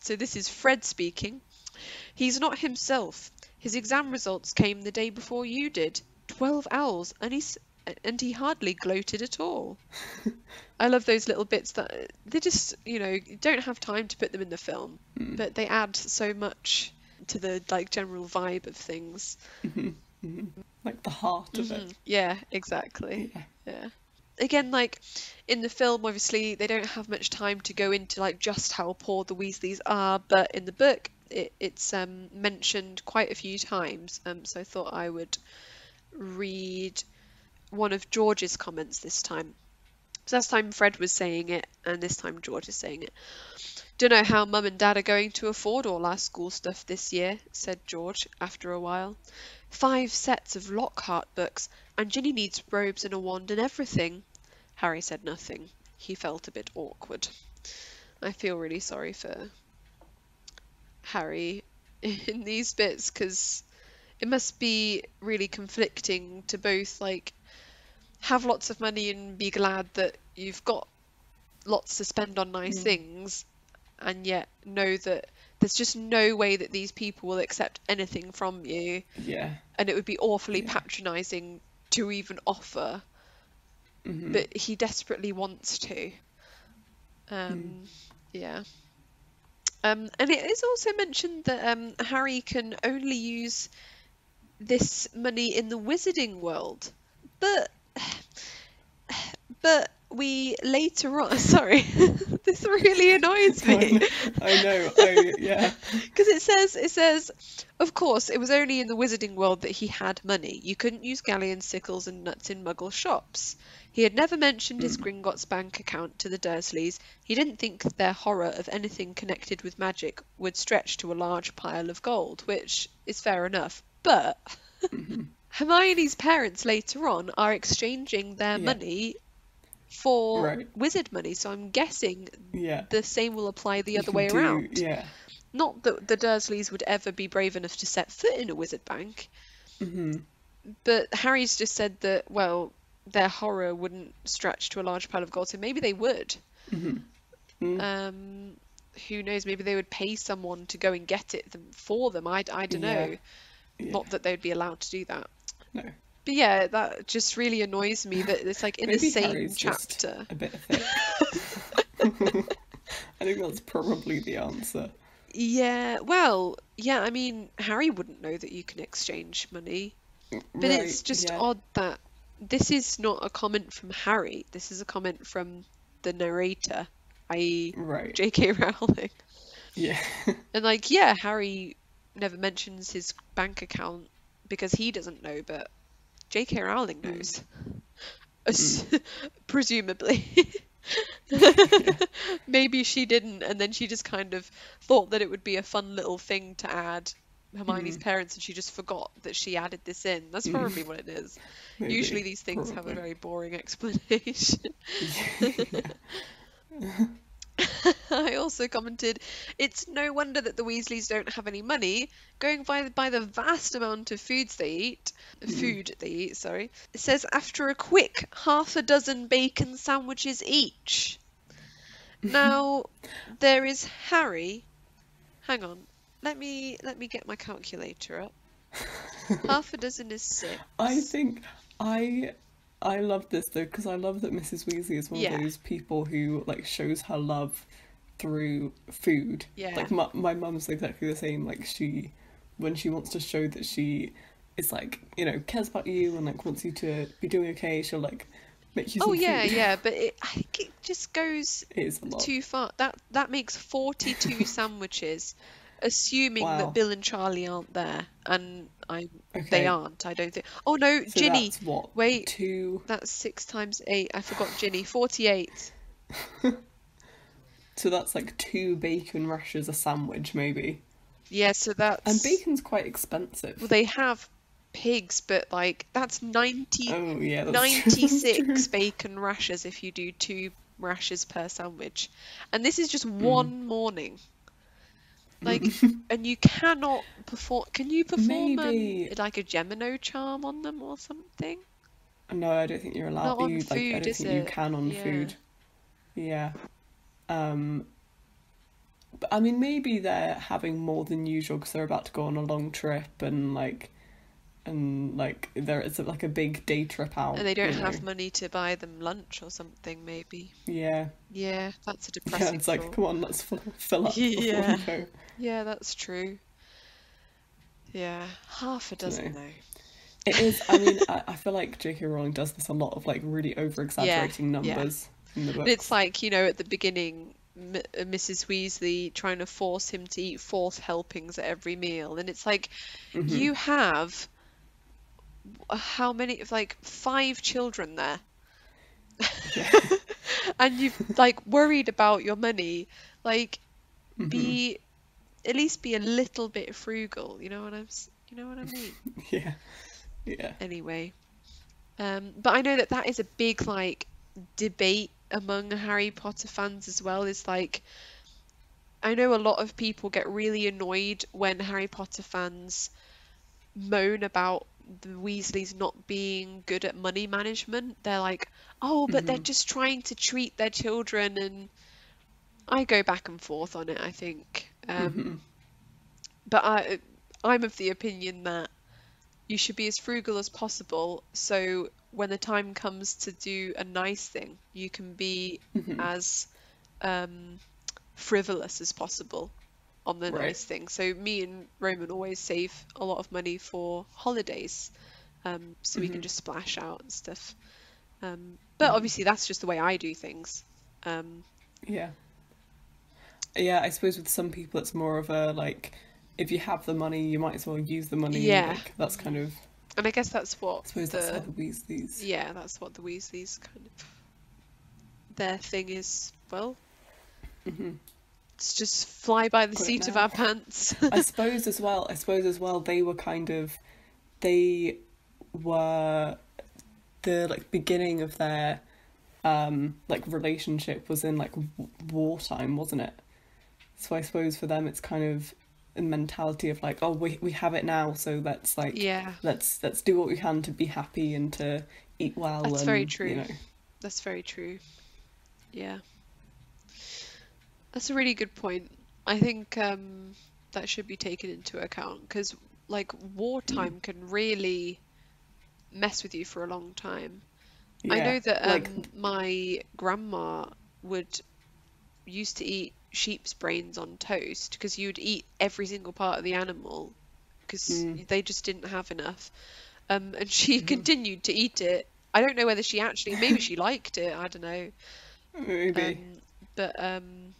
So this is Fred speaking. He's not himself. His exam results came the day before you did. Twelve owls, and he's and he hardly gloated at all. <laughs> I love those little bits that they just, you know, don't have time to put them in the film, hmm. but they add so much to the like general vibe of things. Mm-hmm. Mm-hmm. Like the heart of mm-hmm. it. Mm, Yeah, exactly. Yeah. Yeah. Again, like in the film, obviously they don't have much time to go into like just how poor the Weasleys are, but in the book, it, it's um, mentioned quite a few times. Um, so I thought I would read one of George's comments this time. So last time Fred was saying it, and this time George is saying it. Don't know how Mum and Dad are going to afford all our school stuff this year, said George after a while. Five sets of Lockhart books, and Ginny needs robes and a wand and everything. Harry said nothing. He felt a bit awkward. I feel really sorry for Harry in these bits because it must be really conflicting to both like have lots of money and be glad that you've got lots to spend on nice Mm. things and yet know that there's just no way that these people will accept anything from you Yeah. and it would be awfully Yeah. patronizing to even offer hmm but he desperately wants to um Mm. yeah um and it is also mentioned that um Harry can only use this money in the wizarding world. But <sighs> but we later on <laughs> sorry <laughs> this really annoys I me know. I know. I, yeah. <laughs> because it says it says of course it was only in the wizarding world that he had money you couldn't use galleon sickles and nuts in muggle shops he had never mentioned his hmm. gringotts bank account to the dursleys he didn't think their horror of anything connected with magic would stretch to a large pile of gold which is fair enough but mm-hmm. hermione's parents later on are exchanging their Yeah. money for Right. wizard money so i'm guessing Yeah. the same will apply the other way do- around Yeah. not that the Dursleys would ever be brave enough to set foot in a wizard bank, hmm but Harry's just said that, well, their horror wouldn't stretch to a large pile of gold, so maybe they would. hmm Mm. Um, who knows? Maybe they would pay someone to go and get it them, for them. I, I don't Yeah. know. Yeah. Not that they'd be allowed to do that. No. But yeah, that just really annoys me that it's like in the same Harry's just chapter. a bit. <laughs> <laughs> I think that's probably the answer. Yeah, well, yeah, I mean, Harry wouldn't know that you can exchange money. Mm, but it's just yeah. odd that this is not a comment from Harry. This is a comment from the narrator, i.e., Right. J.K. <laughs> Rowling. Yeah. And like, yeah, Harry never mentions his bank account because he doesn't know, but J.K. Rowling Mm. knows, Ass- <laughs> presumably. <laughs> Maybe she didn't, and then she just kind of thought that it would be a fun little thing to add Hermione's Mm. parents, and she just forgot that she added this in. That's probably what it is. <laughs> Maybe, Usually these things have a very boring explanation. <laughs> I also commented, it's no wonder that the Weasleys don't have any money. Going by by the vast amount of foods they eat, hmm. food they eat, sorry. It says after a quick half a dozen bacon sandwiches each. Now, <laughs> there is Harry. Hang on, let me let me get my calculator up. <laughs> half a dozen is six. I think I I love this though because I love that Mrs. Weasley is one Yeah. of those people who like shows her love through food. Yeah. Like my my mum's exactly the same. Like she when she wants to show that she is like you know cares about you and like wants you to be doing okay, she'll like make you Oh yeah, food. yeah, <laughs> but it, I think it just goes it is a lot. too far. That that makes 42 <laughs> sandwiches, assuming Wow. that Bill and Charlie aren't there, and I Okay. they aren't. I don't think. Oh no, So Ginny. that's what Wait, two. that's six times eight. I forgot Ginny. 48. <laughs> So that's like two bacon rashers a sandwich maybe. Yeah, so that's And bacon's quite expensive. well, they have pigs, but like that's 90 Oh yeah, that's 96 <laughs> true. bacon rashers if you do two rashers per sandwich. And this is just Hmm. one morning. Like, <laughs> and you cannot perform. Can you perform um, like a Gemino charm on them or something? No, I don't think you're allowed. Not on you, like, I food, don't is think you it? can on Yeah. food. Yeah. Um. But I mean, maybe they're having more than usual because they're about to go on a long trip and like, and like there is like a big day trip out. And they don't have know. money to buy them lunch or something, maybe. Yeah. Yeah, that's a <laughs> Yeah. depressing It's like, thought. come on, let's fill, fill up <laughs> Yeah. Before we go. Yeah, that's true. Yeah, half a dozen know. though. It is. I mean, <laughs> I, I feel like J.K. Rowling does this a lot of like really over exaggerating yeah. numbers in the book. But it's like, you know, at the beginning, M- uh, Mrs. Weasley trying to force him to eat fourth helpings at every meal. And it's like, Mm-hmm. you have how many, like five children there. <laughs> and you've like worried about your money. Like, Mm-hmm. be, at least be a little bit frugal. You know what I'm, you know what I mean? <laughs> yeah. Yeah. anyway. Um, but I know that that is a big like debate among Harry Potter fans as well. Is like, I know a lot of people get really annoyed when Harry Potter fans moan about the Weasleys not being good at money management. They're like, oh, but they're Mhm. just trying to treat their children, and I go back and forth on it, I think. Um, Mhm. but I, I'm of the opinion that you should be as frugal as possible, so when the time comes to do a nice thing, you can be Mhm. as um, frivolous as possible on the Right. nice thing. So me and Roman always save a lot of money for holidays, um, so we can Mhm. just splash out and stuff. Um, but obviously that's just the way I do things. Um, Yeah. Yeah, I suppose with some people it's more of a like if you have the money you might as well use the money. Yeah. Like, that's kind of and I guess that's what. I suppose that's how the the Weasleys yeah, that's what the Weasleys kind of their thing is. Well, Mhm. it's just fly by the seat of our pants. I <laughs> suppose as well. I suppose as well. They were kind of, they were the like beginning of their um like relationship was in like w- wartime, wasn't it? So I suppose for them it's kind of a mentality of like, oh, we we have it now, so let's like yeah, let's let's do what we can to be happy and to eat well. That's and, very true. You know, that's very true. Yeah. That's a really good point. I think um, that should be taken into account because, like, wartime can really mess with you for a long time. I know that um, like my grandma would used to eat sheep's brains on toast because you'd eat every single part of the animal because Mm. they just didn't have enough. Um, and she Mhm. continued to eat it. I don't know whether she actually, maybe she liked it. I don't know. maybe. Um, but um,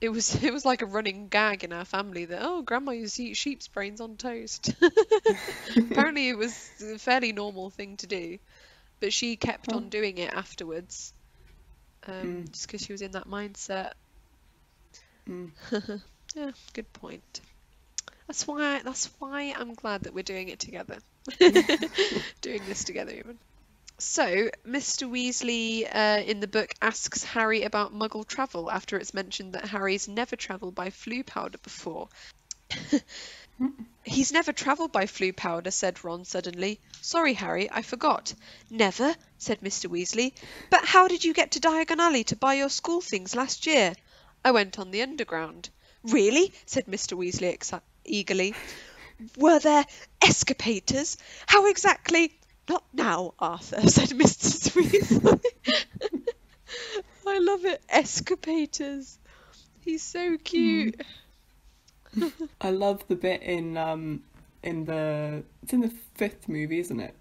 it was <laughs> it was like a running gag in our family that oh, grandma used to eat sheep's brains on toast. <laughs> Apparently, it was a fairly normal thing to do, but she kept Huh. on doing it afterwards, um, Mm. just because she was in that mindset. Mm. <laughs> Yeah, good point. That's why that's why I'm glad that we're doing it together. <laughs> doing this together even. So, Mr. Weasley uh, in the book asks Harry about muggle travel after it's mentioned that Harry's never travelled by Floo powder before. <laughs> He's never travelled by Floo powder, said Ron suddenly. Sorry, Harry, I forgot. Never, said Mr. Weasley. But how did you get to Diagon Alley to buy your school things last year? I went on the underground. Really? said Mr. Weasley exci- eagerly. <laughs> Were there escapators? How exactly? Not now, Arthur, <laughs> said Mr. Weasley. <laughs> I love it. Escapators. He's so cute. I love the bit in um in the it's in the fifth movie, isn't it?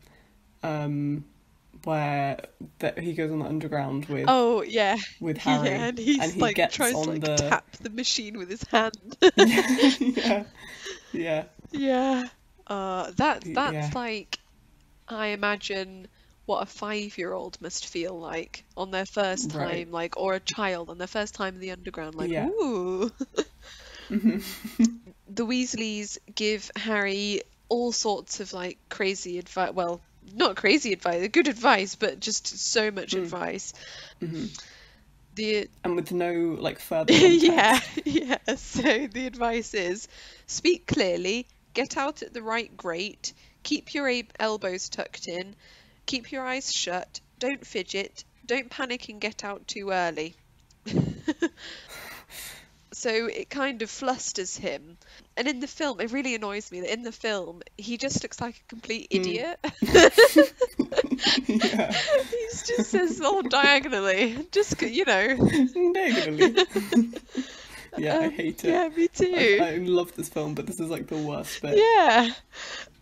Um where that he goes on the underground with Oh yeah, with Harry yeah, and he's and he like gets tries on to like the tap the machine with his hand. <laughs> <laughs> yeah yeah yeah, uh, that that's yeah. like I imagine what a five-year-old must feel like on their first time, Right. like or a child on their first time in the underground, like Yeah. ooh. Mhm. <laughs> the Weasleys give Harry all sorts of like crazy advice. Well, not crazy advice, good advice, but just so much Mm. advice. Mhm. The and with no like further <laughs> yeah, <laughs> yeah. So the advice is speak clearly, get out at the right grate, keep your a- elbows tucked in, keep your eyes shut, don't fidget, don't panic and get out too early. <laughs> so it kind of flusters him. And in the film, it really annoys me that in the film, he just looks like a complete Mm. idiot. <laughs> <laughs> yeah he just says all diagonally, just, you know. Diagonally. <laughs> yeah I Um, hate it Yeah, me too. I, I love this film but this is like the worst bit Yeah.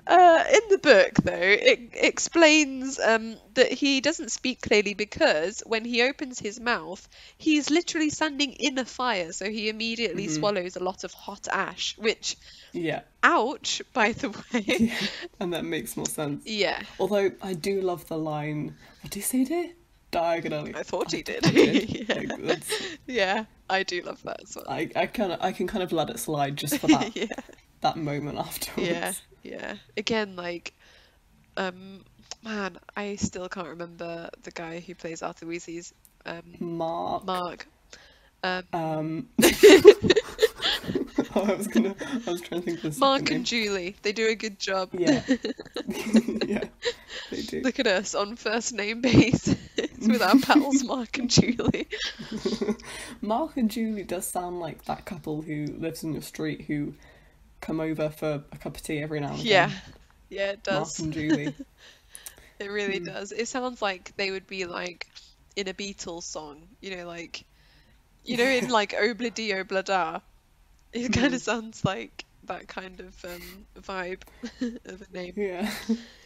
Uh, in the book, though, it explains um, that he doesn't speak clearly because when he opens his mouth, he's literally standing in a fire, so he immediately Mhm. swallows a lot of hot ash, which, yeah ouch, by the way. <laughs> yeah and that makes more sense yeah, Although I do love the line, what do you say there? Diagonally. I thought he did. did. <laughs> yeah. Like, yeah, I do love that as well. I, I kind of I can kind of let it slide just for <laughs> that yeah. that moment afterwards. Yeah, yeah. Again, like, um, man, I still can't remember the guy who plays Arthur Weasley's um, Mark. Mark. Um, Um, <laughs> I was gonna. I was trying to think of the Mark and Julie, they do a good job. Yeah. <laughs> <laughs> yeah. They do. Look at us on first name basis with our pals Mark and Julie. Mark and Julie does sound like that couple who lives in your street who come over for a cup of tea every now and Yeah, again. yeah, yeah, it Mark does. and <laughs> Julie. It really Hmm. does. It sounds like they would be like in a Beatles song, you know, like you know, in <laughs> like Obladi Oblada. It kind Hmm. of sounds like that kind of um, vibe <laughs> of a name. Yeah.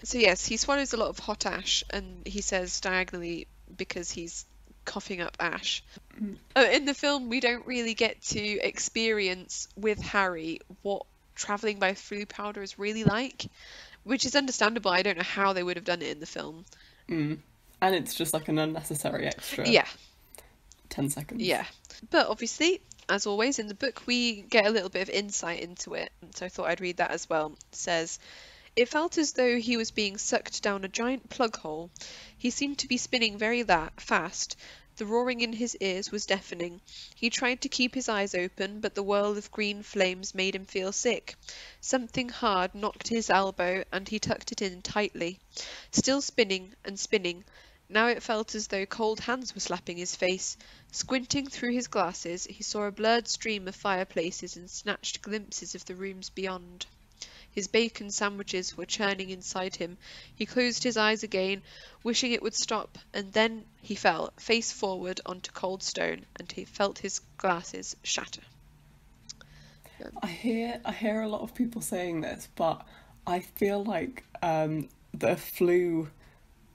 So yes, he swallows a lot of hot ash, and he says diagonally because he's coughing up ash. Mm. Uh, in the film, we don't really get to experience with Harry what traveling by Floo powder is really like, which is understandable. I don't know how they would have done it in the film. Mm. And it's just like an unnecessary extra Yeah, 10 seconds. yeah. But obviously, as always in the book, we get a little bit of insight into it. So I thought I'd read that as well. It says, It felt as though he was being sucked down a giant plug hole. He seemed to be spinning very la- fast. The roaring in his ears was deafening. He tried to keep his eyes open, but the whirl of green flames made him feel sick. Something hard knocked his elbow, and he tucked it in tightly. Still spinning and spinning. Now it felt as though cold hands were slapping his face. Squinting through his glasses, he saw a blurred stream of fireplaces and snatched glimpses of the rooms beyond. His bacon sandwiches were churning inside him. He closed his eyes again, wishing it would stop, and then he fell, face forward, onto cold stone, and he felt his glasses shatter. I hear I hear a lot of people saying this, but I feel like um, the Floo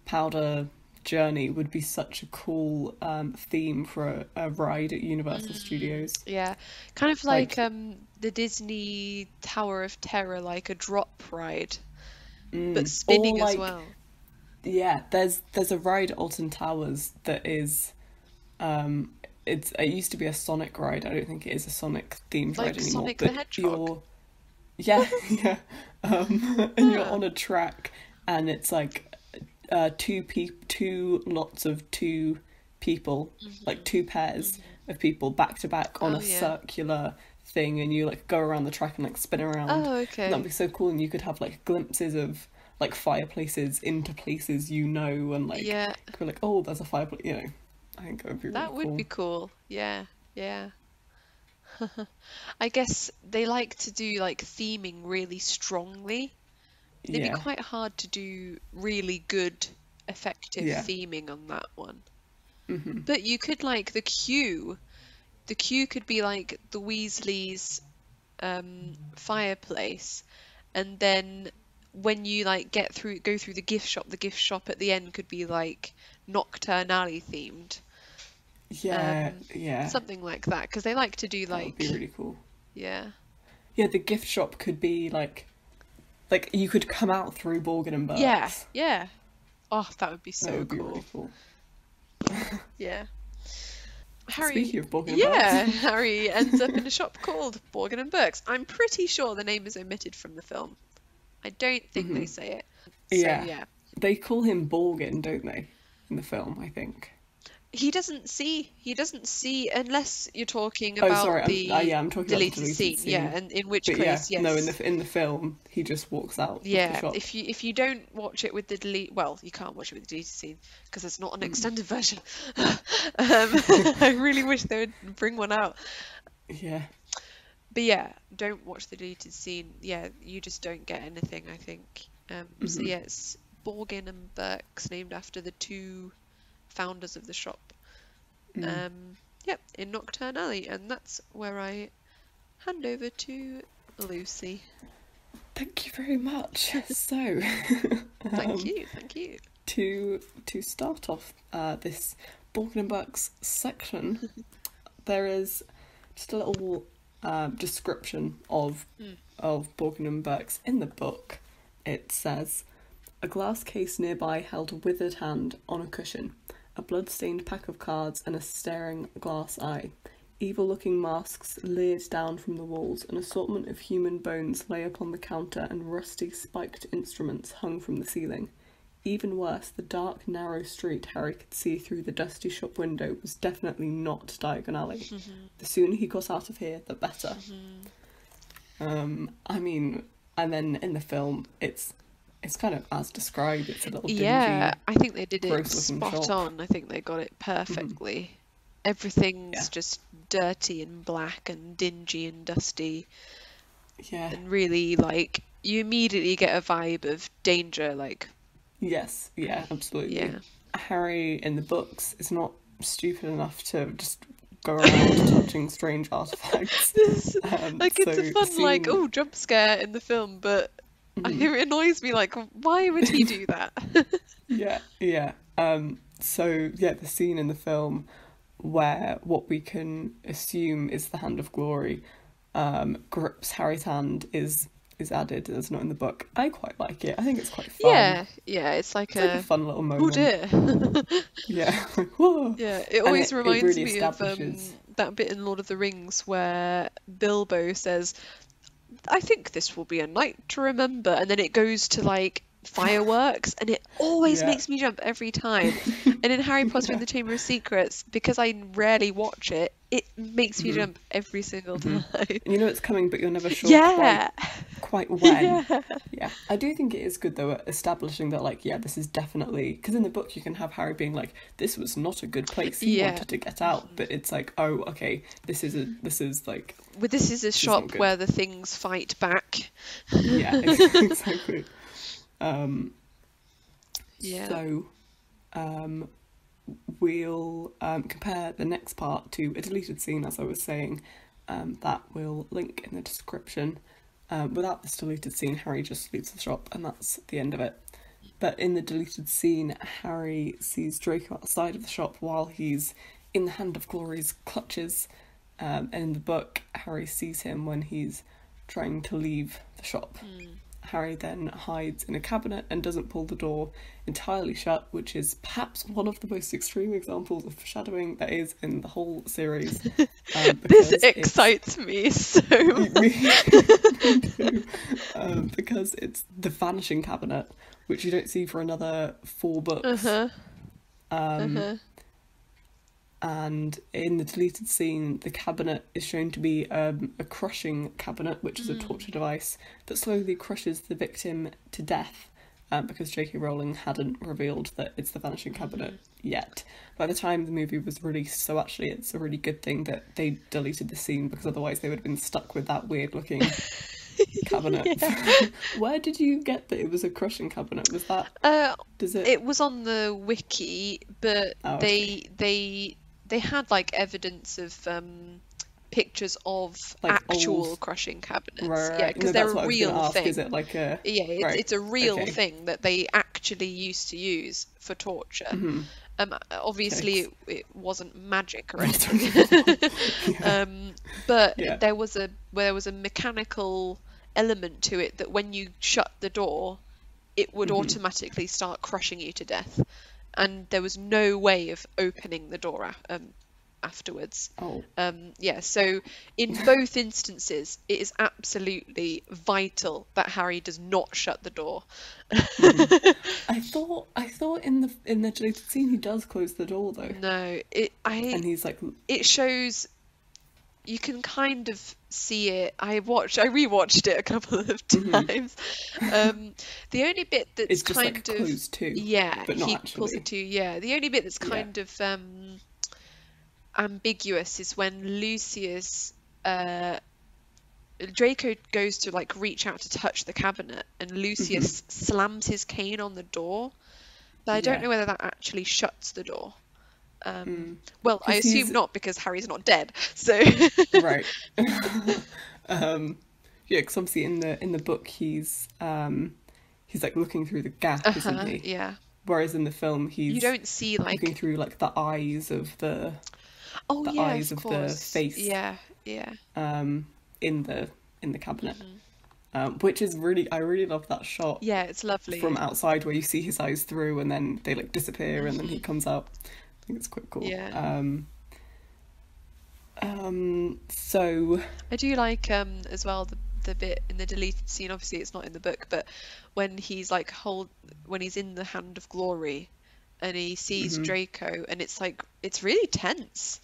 powder journey would be such a cool um, theme for a, a ride at Universal Studios. Yeah, kind of like, Like- um the Disney Tower of Terror, like a drop ride, Mm. but spinning Or as well. Yeah, there's there's a ride at Alton Towers that is, um, it's it used to be a Sonic ride. I don't think it is a Sonic themed Like ride anymore. Sonic the but Hedgehog? You're, yeah, <laughs> yeah, um, <laughs> and you're on a track, and it's like, uh, two pe two lots of two people, like two pairs of people back to back on Oh, a yeah. circular thing, and you like go around the track and like spin around. Oh, okay. That'd be so cool, and you could have like glimpses of like fireplaces into places you know, and like Yeah, go like, oh, there's a fireplace. You know, I think that would be that really would cool. be cool. Yeah, yeah. <laughs> I guess they like to do like theming really strongly. It'd yeah, be quite hard to do really good, effective Yeah. theming on that one. hmm But you could like the queue. The queue could be like the Weasleys' um, fireplace, and then when you like get through, go through the gift shop, the gift shop at the end could be like Knockturn Alley themed, yeah, um, yeah. something like that, because they like to do that would like be really cool. yeah, Yeah, the gift shop could be like, like you could come out through Borgin and Burkes. yeah, yeah. Oh, that would be that so would be cool. really cool. <laughs> Yeah. Harry. Speaking of Borgin and Yeah, Burkes, <laughs> Harry ends up in a <laughs> shop called Borgin and Burkes. I'm pretty sure the name is omitted from the film. I don't think they mm-hmm. say it. So, Yeah. yeah. they call him Borgin, don't they? In the film, I think. He doesn't see. He doesn't see unless you're talking Oh, about sorry, I'm- the uh, yeah, I'm talking about the deleted, deleted scene. scene. Yeah, and in which But yeah, case, yes. no, in the in the film, he just walks out. of the Yeah, if you if you don't watch it with the delete, well, you can't watch it with the deleted scene because it's not an Mm. extended <laughs> version. <laughs> um, <laughs> I really wish they would bring one out. Yeah. But yeah, don't watch the deleted scene. Yeah, you just don't get anything, I think. Um, So Mhm. yeah, it's Borgin and Burkes named after the two founders of the shop. Mm. Um, yep, in Knockturn Alley, and that's where I hand over to Lucy. Thank you very much. <laughs> So, <laughs> Thank um, you, thank you. to to start off uh, this Borgin and Burkes section, <laughs> there is just a little uh, description of Mm. of Borgin and Burkes in the book. It says, "A glass case nearby held a withered hand on a cushion, a blood-stained pack of cards, and a staring glass eye." Evil-looking masks leered down from the walls, an assortment of human bones lay upon the counter, and rusty spiked instruments hung from the ceiling. Even worse, the dark, narrow street Harry could see through the dusty shop window was definitely not Diagon Alley. The sooner he got out of here, the better. Um, I mean, and then in the film, it's it's kind of as described. It's a little dingy. Yeah, I think they did it spot shop. on. I think they got it perfectly. Everything's Yeah. just dirty and black and dingy and dusty Yeah. and really like you immediately get a vibe of danger like Yes. Yeah. Absolutely. yeah. Harry in the books is not stupid enough to just go around <laughs> touching strange artifacts. Um, Like it's so a fun like oh jump scare in the film but Mhm. it annoys me like why would he do that? <laughs> Yeah, yeah. Um, so yeah, the scene in the film where what we can assume is the hand of glory um, grips Harry's hand is is added. It's not in the book. I quite like it. I think it's quite fun. yeah, yeah, it's like It's like a a fun little moment. oh moment. dear. <laughs> Yeah. <laughs> Whoa. Yeah, it always it- it reminds really me of um, that bit in Lord of the Rings where Bilbo says, I think this will be a night to remember, and then it goes to like fireworks, and it always Yeah. makes me jump every time. <laughs> and in Harry Potter and the Chamber of Secrets, because I rarely watch it, it makes me Mhm. jump every single Mhm. time. You know it's coming, but you're never sure Yeah, quite, quite <laughs> when. yeah, Yeah, I do think it is good though establishing that, like, yeah, this is definitely because in the book you can have Harry being like, "This was not a good place. He Yeah. wanted to get out," but it's like, "Oh, okay, this is a this is like, Well, this is a shop where the things fight back. yeah, <laughs> exactly." Um, Yeah. So, um, we'll um, compare the next part to a deleted scene, as I was saying. Um, that will link in the description. Um, without this deleted scene, Harry just leaves the shop, and that's the end of it. But in the deleted scene, Harry sees Draco outside of the shop while he's in the Hand of Glory's clutches. Um, and in the book, Harry sees him when he's trying to leave the shop. Harry then hides in a cabinet and doesn't pull the door entirely shut, which is perhaps one of the most extreme examples of foreshadowing that is in the whole series. <laughs> Um, <laughs> This excites me so <laughs> much. um, because it's the vanishing cabinet, which you don't see for another four books. Uh-huh. Um, Uh-huh. And in the deleted scene, the cabinet is shown to be um, a crushing cabinet, which is a torture device that slowly crushes the victim to death. Um, because J.K. Rowling hadn't revealed that it's the vanishing cabinet yet. By the time the movie was released, so actually it's a really good thing that they deleted the scene because otherwise they would have been stuck with that weird looking <laughs> cabinet. <laughs> Where did you get that it was a crushing cabinet? Was that Uh, does it? it was on the wiki, but Oh, they they they had like evidence of um pictures of Like actual old- crushing cabinets. right, right, Yeah, because No, they're a I was gonna real ask. thing. Is it like a Yeah, it's, Right, it's a real okay. thing that they actually used to use for torture. Mhm. Um, obviously, it, it wasn't magic or <laughs> anything. <laughs> Yeah. um, but Yeah. there was a there was a mechanical element to it that when you shut the door, it would Mhm. automatically start crushing you to death, and there was no way of opening the door um, afterwards. Oh, Um, yeah, so in <laughs> both instances, it is absolutely vital that Harry does not shut the door. <laughs> I thought I thought in the in the deleted scene he does close the door though, No, it I and he's like, it shows you can kind of see it. I watched I rewatched it a couple of <laughs> times. Um, the only bit that's Mm-hmm. it's kind like of too. yeah, he pulls it to yeah. The only bit that's Yeah. kind of um, ambiguous is when Lucius uh, Draco goes to like reach out to touch the cabinet, and Lucius slams his cane on the door. But I don't Mm-hmm. Yeah. know whether that actually shuts the door. Um, Mm. well, I 'Cause he's- assume not because Harry's not dead. <laughs> So right. <laughs> um, yeah, because obviously in the in the book he's um, he's like looking through the gap, Uh-huh, isn't he? yeah, Whereas in the film he's you don't see like looking through like the eyes of the oh the yeah, eyes of of the face. Yeah, yeah. um in the in the cabinet, Mm-hmm. um, which is really I really love that shot. Yeah, it's lovely. from outside where you see his eyes through and then they like disappear and then he comes out. I think it's quite cool. Yeah. Um, um, so I do like um as well the the bit in the deleted scene. Obviously, it's not in the book, but when he's like hold when he's in the hand of glory, and he sees Mhm. Draco, and it's like it's really tense.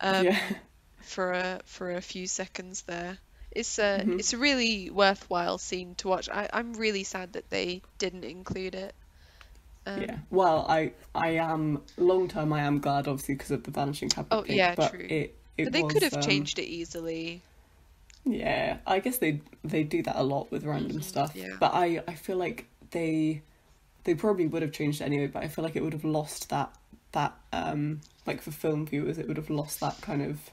Um, yeah, <laughs> for a for a few seconds there. It's a Mhm. it's a really worthwhile scene to watch. I, I'm really sad that they didn't include it. Um, yeah. Well, I I am long term. I am glad, obviously, because of the vanishing cabinet Oh, yeah, but true. it it But they was, could have um, changed it easily. Yeah, I guess they they do that a lot with random Mhm, stuff. yeah. But I I feel like they they probably would have changed it anyway. But I feel like it would have lost that that um like for film viewers, it would have lost that kind of.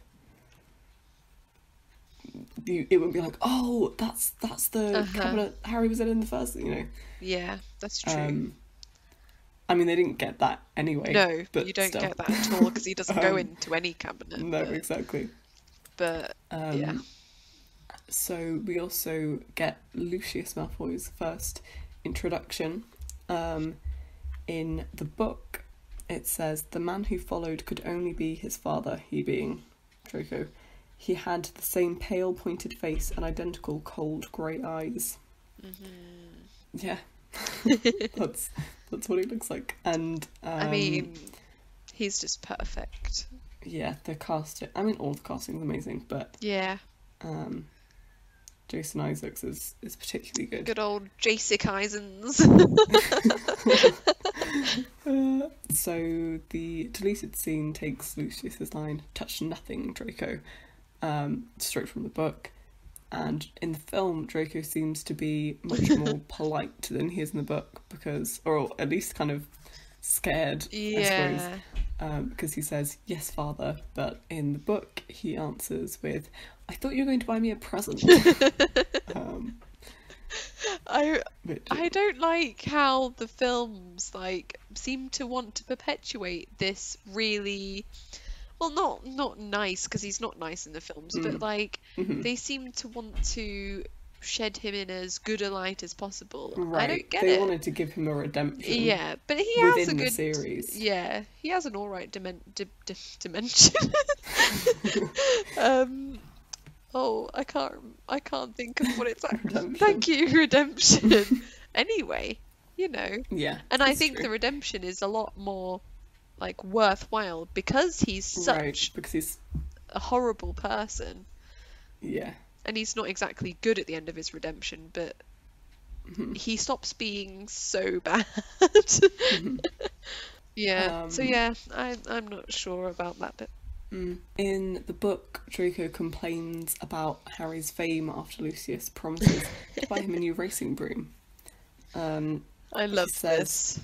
You, it would be like, oh, that's that's the Uh-huh. cabinet Harry was in in the first, you know. Yeah, that's true. Um, I mean, they didn't get that anyway. no, but you don't still. get that at all because he doesn't go <laughs> Um, into any cabinet. No, but, exactly. but Um, Yeah. So we also get Lucius Malfoy's first introduction. Um, in the book, it says the man who followed could only be his father, he being Draco. He had the same pale, pointed face and identical cold grey eyes. mm-hmm. Yeah, <laughs> that's that's what he looks like. And um, I mean, he's just perfect. yeah, the cast. I mean, all the casting's amazing, but Yeah, um, Jason Isaacs is is particularly good. good old Jason Isaacs. <laughs> Uh, so the deleted scene takes Lucius's line "Touch nothing, Draco," um, straight from the book. And in the film, Draco seems to be much <laughs> more polite than he is in the book because, or at least kind of scared, I suppose, yeah, um, because he says "Yes, father," but in the book he answers with "I thought you were going to buy me a present." <laughs> um, I which, I don't like how the films like seem to want to perpetuate this really well not not nice because he's not nice in the films but Mm. like Mhm. they seem to want to shed him in as good a light as possible. right, I don't get they it. wanted to give him a redemption. Yeah, but he has a good series. Yeah, he has an all right dimen- di- di- dimension. <laughs> <laughs> um, oh, I can't. I can't think of what it's. Like. Thank you, <laughs> redemption. anyway, you know, Yeah, and I think true. the redemption is a lot more like worthwhile because he's such right because he's a horrible person, yeah and he's not exactly good at the end of his redemption, but. Mhm. He stops being so <laughs> bad. yeah. so Um, yeah, I I'm not sure about that bit. Mm. In the book, Draco complains about Harry's fame after Lucius promises to buy him a new <laughs> racing broom. Um, I love says- this.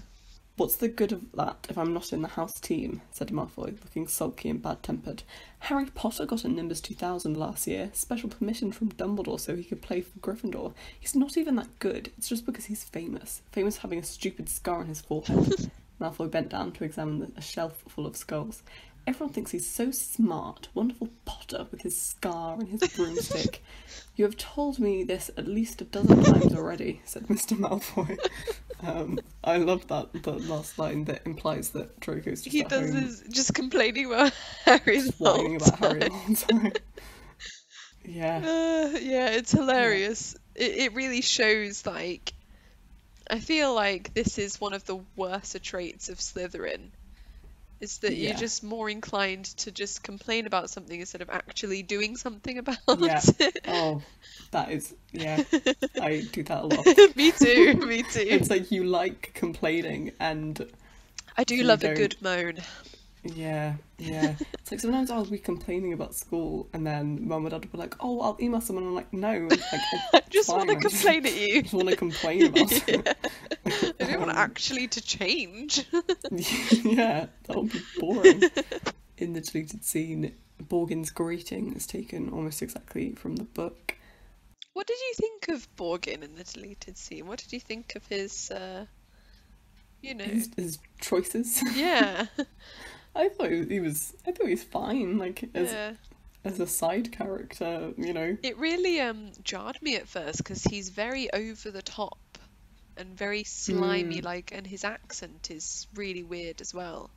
What's the good of that if I'm not in the house team? said Malfoy, looking sulky and bad tempered. Harry Potter got a Nimbus 2000 last year, special permission from Dumbledore so he could play for Gryffindor. He's not even that good, it's just because he's famous. Famous having a stupid scar on his forehead. <laughs> Malfoy bent down to examine the- a shelf full of skulls. Everyone thinks he's so smart, wonderful Potter with his scar and his broomstick. <laughs> you have told me this at least a dozen times already, said Mr. Malfoy. <laughs> Um, I love that the last line that implies that Draco's just He does home this just complaining about <laughs> Harry's whole about Harry the time. whole yeah, <laughs> Uh, yeah, it's hilarious. It it really shows like I feel like this is one of the worser traits of Slytherin. Is that Yeah. you're just more inclined to just complain about something instead of actually doing something <laughs> about Yeah. it. oh, that is yeah. I do that a lot. <laughs> me too, me too. It's like you like complaining, and I do love a good moan. Yeah, yeah. It's like sometimes I'll be complaining about school, and then mum and dad will be like, "Oh, I'll email someone." I'm like, "No, it's like, <laughs> I just want to complain at you. I <laughs> just want to complain about <laughs> it." I don't want Um, actually to change. yeah, that'll be boring. In the deleted scene, Borgin's greeting is taken almost exactly from the book. What did you think of Borgin in the deleted scene? What did you think of his, uh, you know, His, his choices. yeah, I thought he was. I thought he was fine. Like as yeah. as a side character, you know. It really um jarred me at first because he's very over the top and very slimy, Mm. like, and his accent is really weird as well.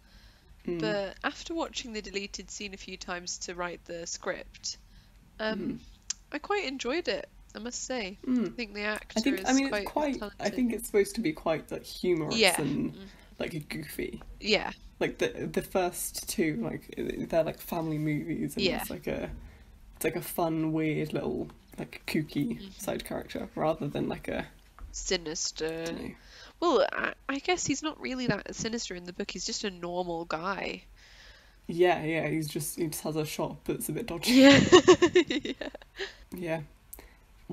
Mm. But after watching the deleted scene a few times to write the script, um, Mm. I quite enjoyed it. I must say. I Mm. think the actor I think. is I mean, quite it's quite. I think it's supposed to be quite like humorous Yeah. and Mm. Like a goofy. Yeah, Like the the first two, like they're like family movies, and Yeah. it's like a it's like a fun, weird little like kooky Mm-hmm. side character rather than like a Sinister. Well, I, I guess he's not really that sinister in the book. He's just a normal guy. yeah yeah he's just he just has a shop that's a bit dodgy. Yeah. <laughs> yeah. Yeah.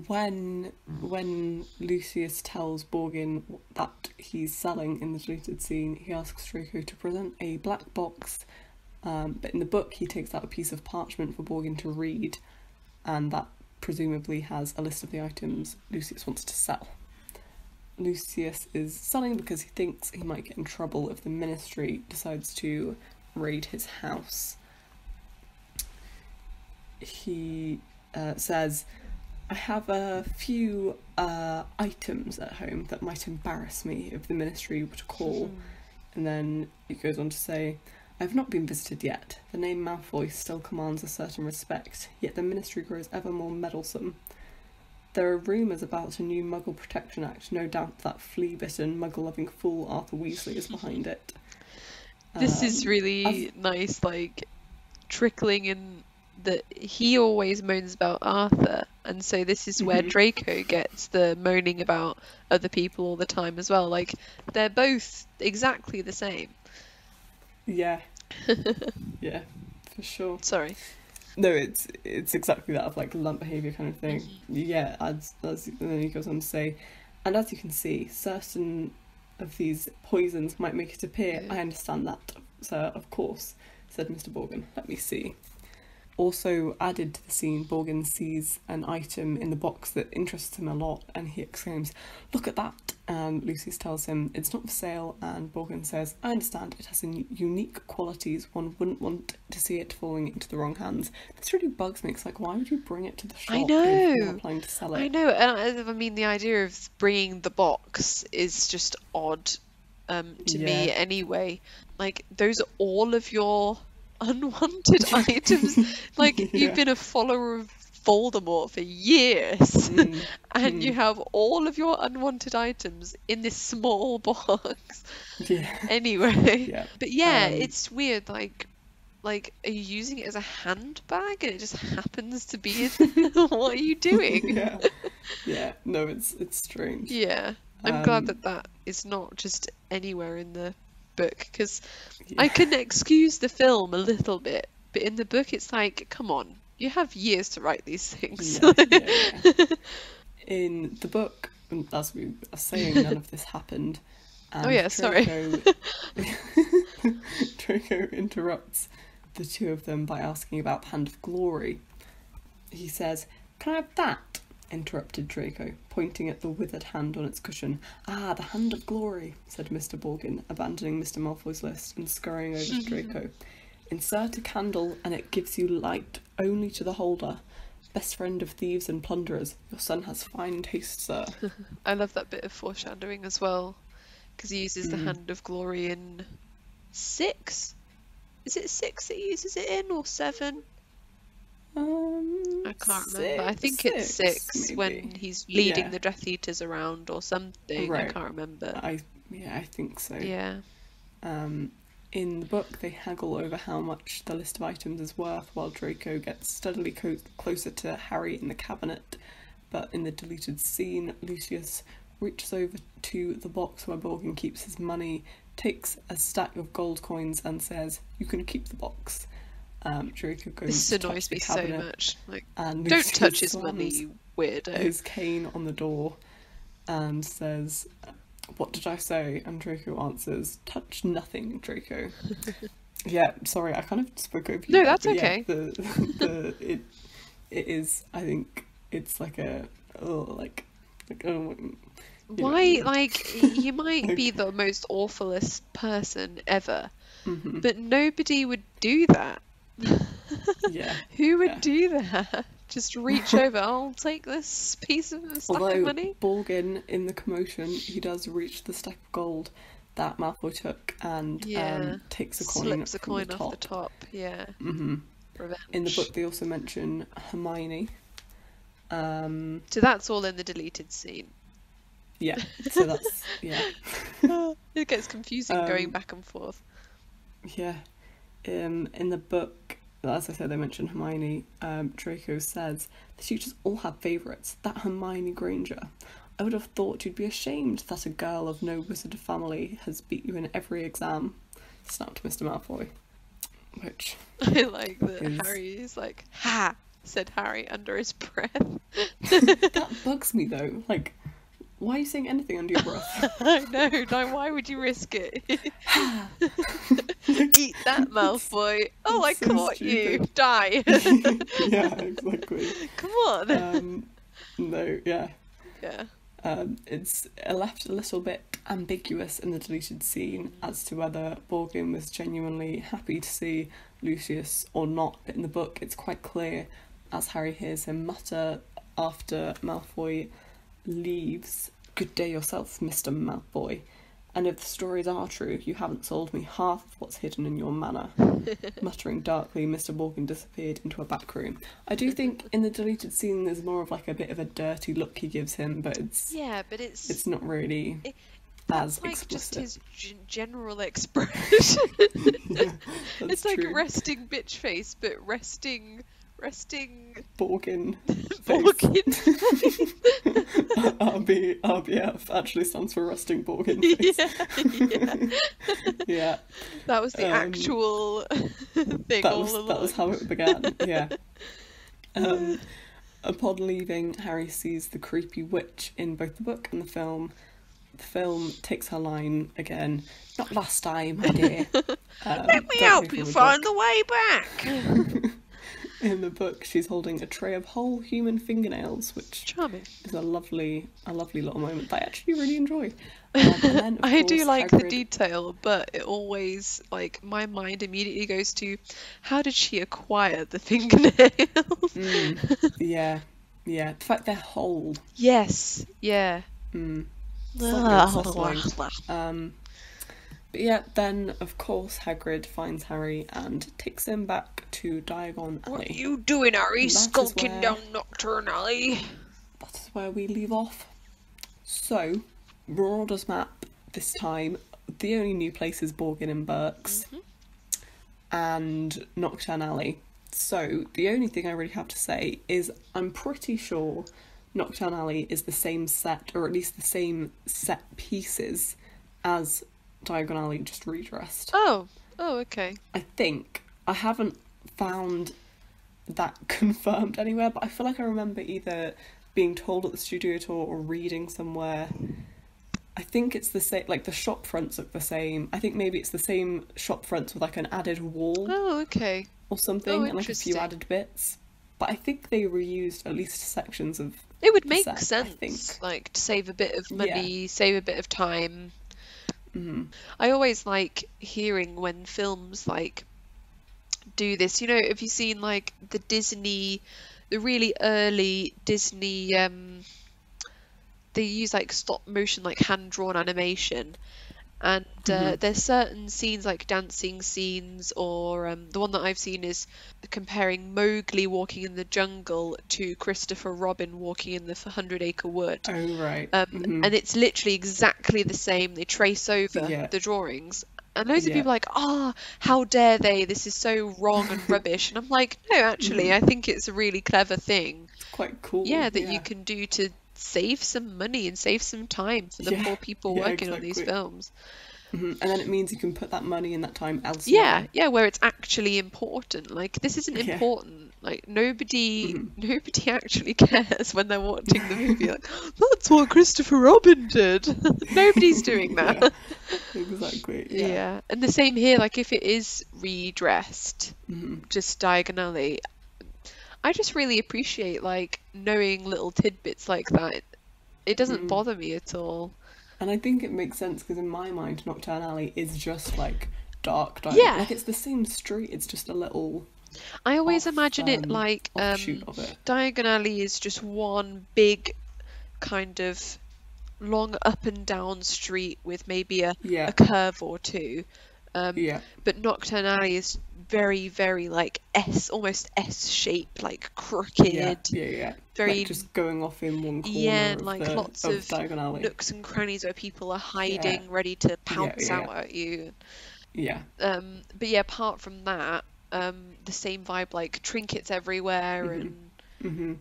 When when Lucius tells Borgin that he's selling in the deleted scene, he asks Draco to present a black box. Um, but in the book, he takes out a piece of parchment for Borgin to read, and that presumably has a list of the items Lucius wants to sell. Lucius is selling because he thinks he might get in trouble if the ministry decides to raid his house. He uh, says, I have a few uh, items at home that might embarrass me if the ministry were to call. And then he goes on to say, I have not been visited yet. The name Malfoy still commands a certain respect, yet the ministry grows ever more meddlesome. There are rumours about a new Muggle Protection Act. No doubt that flea bitten, muggle loving fool Arthur Weasley is behind it. This is Um, really nice, like trickling in that he always moans about Arthur, and so this is where Mhm. Draco gets the moaning about other people all the time as well. Like they're both exactly the same. Yeah. <laughs> yeah, for sure. Sorry. No, it's it's exactly that of like lump behaviour kind of thing. Yeah, as, as and then he goes on to say, and as you can see, certain of these poisons might make it appear. I understand that, sir. Of course, said Mr. Borgin. Let me see. Also added to the scene, Borgin sees an item in the box that interests him a lot, and he exclaims, "Look at that!" And Lucius tells him it's not for sale, and Borgin says, "I understand. It has unique qualities. One wouldn't want to see it falling into the wrong hands." This really bugs me. It's like, why would you bring it to the shop I if you're planning to sell it? I know, and I, I mean the idea of bringing the box is just odd um, to me anyway. Like those are all of your unwanted <laughs> items. Like <laughs> Yeah. you've been a follower of Voldemort for years, Mm, <laughs> and you mm. have all of your unwanted items in this small box. yeah, Anyway, yeah. but yeah, Um, it's weird. Like. Like, are you using it as a handbag and it just happens to be in What are you doing? yeah, yeah. No, it's it's strange. Yeah, I'm glad Um, that that is not just anywhere in the book because Yeah. I can excuse the film a little bit, but in the book it's like, come on, you have years to write these things. Yeah, yeah. <laughs> In the book, mm, as we are saying, none of this happened. <laughs> Oh, and Oh, yeah, sorry. Draco, Draco <laughs> interrupts the two of them by asking about Hand of Glory. He says, Can I have that? Interrupted Draco, pointing at the withered hand on its cushion. Ah, the Hand of Glory, said Mr. Borgin, abandoning Mr. Malfoy's list and scurrying over to Draco. <laughs> Insert a candle and it gives you light only to the holder. Best friend of thieves and plunderers, your son has fine taste, sir. <laughs> I love that bit of foreshadowing as well because he uses the Mm. Hand of Glory in six. Is it six that he uses it in or seven? Um, I can't remember. I think it's six when he's Yeah. leading the Death Eaters around or something. I can't remember. I yeah, I think so. Yeah. Um, in the book, they haggle over how much the list of items is worth, while Draco gets steadily co- closer to Harry in the cabinet. But in the deleted scene, Lucius reaches over to the box where Borgin keeps his money, takes a stack of gold coins, and says, "You can keep the box." Um, Draco goes This annoys me so much. Like, and don't touch his money, you weirdo. his cane on the door and says, What did I say? And Draco answers, Touch nothing, Draco. <laughs> yeah, sorry, I kind of spoke over you. No, that's but yeah, okay. the, <laughs> the, it, it is, I think, it's like a, oh, like, like oh, you know, Why, like, you might be <laughs> the most awfulest person ever, mhm, but nobody would do that. Yeah. <laughs> Who would Yeah. do that? Just reach <laughs> over, I'll take this piece of stack of Although money. Borgin, in the commotion, he does reach the stack of gold that Malfoy took and Yeah. um, takes a coin Slips a coin the off top. the top. Yeah. Mm-hmm. Revenge. In the book, they also mention Hermione. Um, So that's all in the deleted scene. yeah, <laughs> so that's yeah, it gets confusing going Um, back and forth. yeah. Um, in the book, as I said, they mentioned Hermione. Um, Draco says the teachers all have favourites. That Hermione Granger. I would have thought you'd be ashamed that a girl of no wizard family has beat you in every exam. Snapped Mr. Malfoy. Which <laughs> I like that Is- Harry's like, ha, said Harry under his breath. <laughs> that bugs me though. Like, why are you saying anything under your breath? <laughs> I know, no, why would you risk it? <laughs> Eat that, Malfoy. Oh, I so caught you. stupid. <laughs> Die. yeah, exactly. Come on. Um, no, yeah. yeah. Um, it's left a little bit ambiguous in the deleted scene as to whether Borgin was genuinely happy to see Lucius or not, but in the book it's quite clear as Harry hears him mutter after Malfoy leaves, Good day yourself, Mr. Malfoy. And if the stories are true, you haven't sold me half of what's hidden in your manor. <laughs> Muttering darkly, Mr. Borgin disappeared into a back room. I do think in the deleted scene there's more of like a bit of a dirty look he gives him, but it's Yeah, but it's it's not really It- as it's like just his g- general expression. <laughs> <laughs> yeah, it's like true. resting bitch face, but resting, resting Borgin. <laughs> Borgin. <laughs> RB, RBF actually stands for resting Borgin face. <laughs> yeah, yeah. yeah, That was the Um, actual thing that all was along. that was how it began. Yeah. Um, upon leaving, Harry sees the creepy witch in both the book and the film. The film takes her line again. Not last time, my dear. Um, Let me help you find book. the way back. In the book, she's holding a tray of whole human fingernails, which Charming. is a lovely, a lovely little moment that I actually really enjoy. <laughs> Um, then, I do course, like the detail, but it always like my mind immediately goes to how did she acquire the <laughs> fingernails? Mm, yeah, yeah. The fact they're whole. yes, yeah. Mm. <laughs> Um, but yeah, then of course Hagrid finds Harry and takes him back to Diagon Alley. What are you doing, Harry? Skulking where- down Knockturn Alley. That is where we leave off. So, Marauders map this time. The only new place is Borgin and Burkes Mm-hmm. and Knockturn Alley. So, the only thing I really have to say is I'm pretty sure Knockturn Alley is the same set, or at least the same set pieces as Diagon Alley, just redressed. Oh, oh, okay. I think I haven't found that <laughs> confirmed anywhere, but I feel like I remember either being told at the studio tour or reading somewhere. I think it's the same. Like the shop fronts look the same. I think maybe it's the same shop fronts with like an added wall Oh, okay. or something, Oh, and like a few added bits. But I think they reused at least sections of. It would make set, I sense, think. like to save a bit of Yeah. money, save a bit of time. Mm, I always like hearing when films like do this. You know, have you seen like the Disney, the really early Disney? Um, they use like stop motion, like hand drawn animation, and uh, Mhm. there's certain scenes like dancing scenes, or um, the one that I've seen is comparing Mowgli walking in the jungle to Christopher Robin walking in the Hundred Acre Wood. oh right. Um, mhm. and it's literally exactly the same. They trace over Yeah. the drawings. And loads of people are like, ah, how dare they? This is so wrong and <laughs> rubbish. And I'm like, no, actually, I think it's a really clever thing. It's quite cool. Yeah, that you can do to save some money and save some time for the Yeah, poor people <laughs> yeah, working on these exactly. films. Mhm, And then it means you can put that money and that time elsewhere. Yeah, yeah, where it's actually important. Like this isn't <laughs> Yeah. important. Like nobody, Mhm. <laughs> nobody actually cares when they're watching the movie. Like that's what Christopher Robin did. Nobody's doing that. Yeah, exactly. Yeah. Yeah. and the same here. Like if it is redressed, Mhm. just Diagon Alley, I just really appreciate like knowing little tidbits like that. It, it doesn't Mm. bother me at all. And I think it makes sense because in my mind, Knockturn Alley is just like dark, dark. Yeah. Like it's the same street. It's just a little I always off, imagine it um, like um, it. Diagon Alley is just one big kind of long up and down street with maybe a, Yeah. a curve or two. Um, Yeah. But Knockturn Alley is very, very like S, almost S shaped, like crooked. Yeah. Yeah. Yeah. very- like just going off in one corner. Yeah, of like the, lots of, of nooks and crannies where people are hiding, ready to pounce yeah, out at you. Yeah. Um, but yeah, apart from that, um, the same vibe, like trinkets everywhere, Mhm. and hmm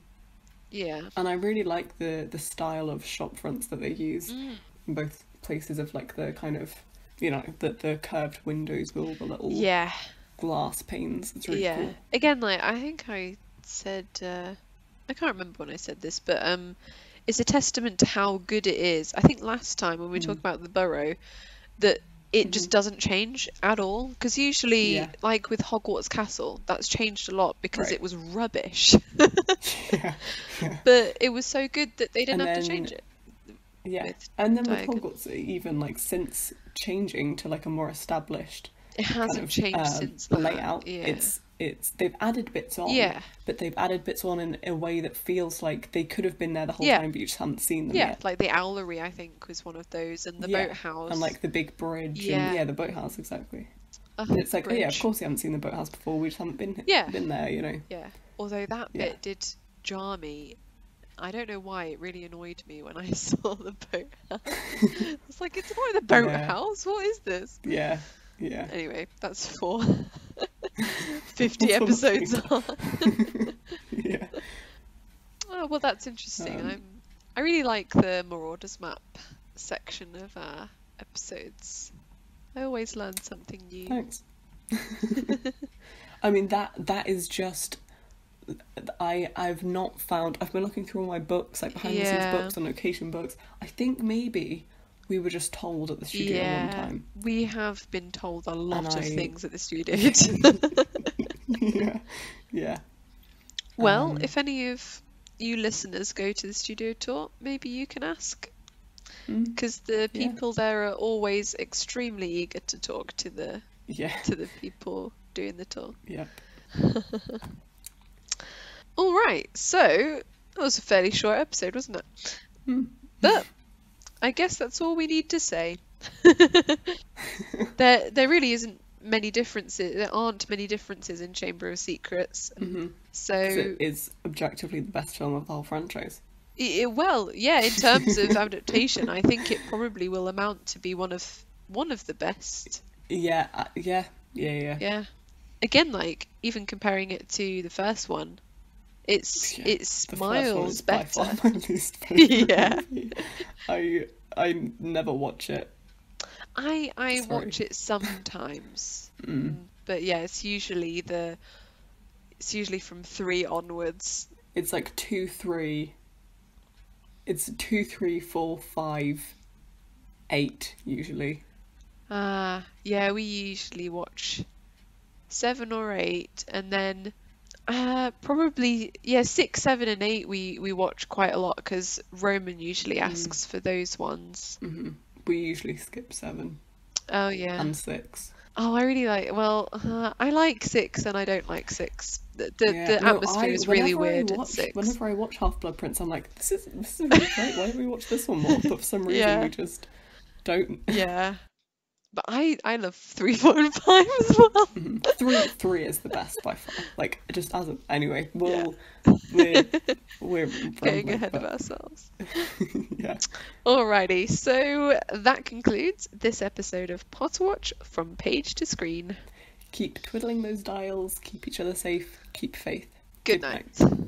yeah. And I really like the the style of shop fronts that they use Mm. in both places of like the kind of you know the the curved windows with all the little Yeah, glass panes. It's really yeah. cool. Again, like I think I said, uh, I can't remember when I said this, but um, it's a testament to how good it is. I think last time when we talked Mm. about the Burrow, that it just doesn't change at all. Because usually, Yeah. like with Hogwarts Castle, that's changed a lot because Right. it was rubbish. yeah, yeah, <laughs> But it was so good that they didn't And have to change it. yeah. And then with Hogwarts, even like since changing to like a more established It hasn't of <laughs> changed uh, since the layout, Yeah. it's it's they've added bits on. yeah, But they've added bits on in a way that feels like they could have been there the whole Yeah. time, but you just haven't seen them yeah. yet. Like the Owlery, I think, was one of those, and the Yeah, boathouse. And like the big bridge, Yeah. and yeah, the boathouse exactly. uh, And it's like, oh yeah, of course we haven't seen the boathouse before. We just haven't been Yeah. been there, you know. Yeah. Although that Yeah. bit did jar me. I don't know why it really annoyed me when I <laughs> saw the boathouse. <laughs> it's like it's not the Yeah. boathouse. What is this? Yeah, yeah. Anyway, that's for <laughs> 50 episodes on. <laughs> yeah. <laughs> Oh, well, that's interesting. Um, I'm, I really like the Marauders map section of our episodes. I always learn something new. Thanks. I mean that that is just I I've not found I've been looking through all my books, like behind the Yeah. scenes books and location books. I think maybe we were just told at the studio one yeah, time. we have been told a lot of I- things at the studio. <laughs> yeah. Yeah. Well, Um, if any of you listeners go to the studio tour, maybe you can ask, mm, because the Yeah. people there are always extremely eager to talk to the Yeah. to the people doing the tour. Yeah. <laughs> All right, so that was a fairly short episode, wasn't it? Mm. But I guess that's all we need to say. <laughs> there, there really isn't many differences. There aren't many differences in Chamber of Secrets. hmm So, it is objectively the best film of the whole franchise. i- i- well, yeah, in terms of adaptation, I think it probably will amount to be one of one of the best. Yeah. Uh, yeah. Yeah. Yeah. Yeah. Again, like even comparing it to the first one, it's Yeah, it's miles better. my least <laughs> favorite. Yeah. movie. I I never watch it. I I Sorry. watch it sometimes, <laughs> Mm. but yeah, it's usually the it's usually from three onwards. It's like two, three. It's two, three, four, five, eight usually. Ah, yeah, we usually watch seven or eight, and then uh probably yeah six, seven, and eight we we watch quite a lot because Roman usually asks for those ones. hmm We usually skip seven Oh yeah. and six. Oh, I really like. Well, uh, I like six, and I don't like six. The the, Yeah, the no, atmosphere I- is really whenever I weird watch- six. Whenever I watch Half Blood Prince, I'm like, this is this is really great. Why don't we watch this one more? But <laughs> for some reason, Yeah. we just don't. Yeah. But I I love three, four, and five as well. <laughs> Three, three is the best by far. Like just as a, anyway, we'll we're we're <laughs> Getting ahead of ourselves. <laughs> yeah. Alrighty, so that concludes this episode of Potterwatch from page to screen. Keep twiddling those dials. Keep each other safe. Keep faith. Good Good night.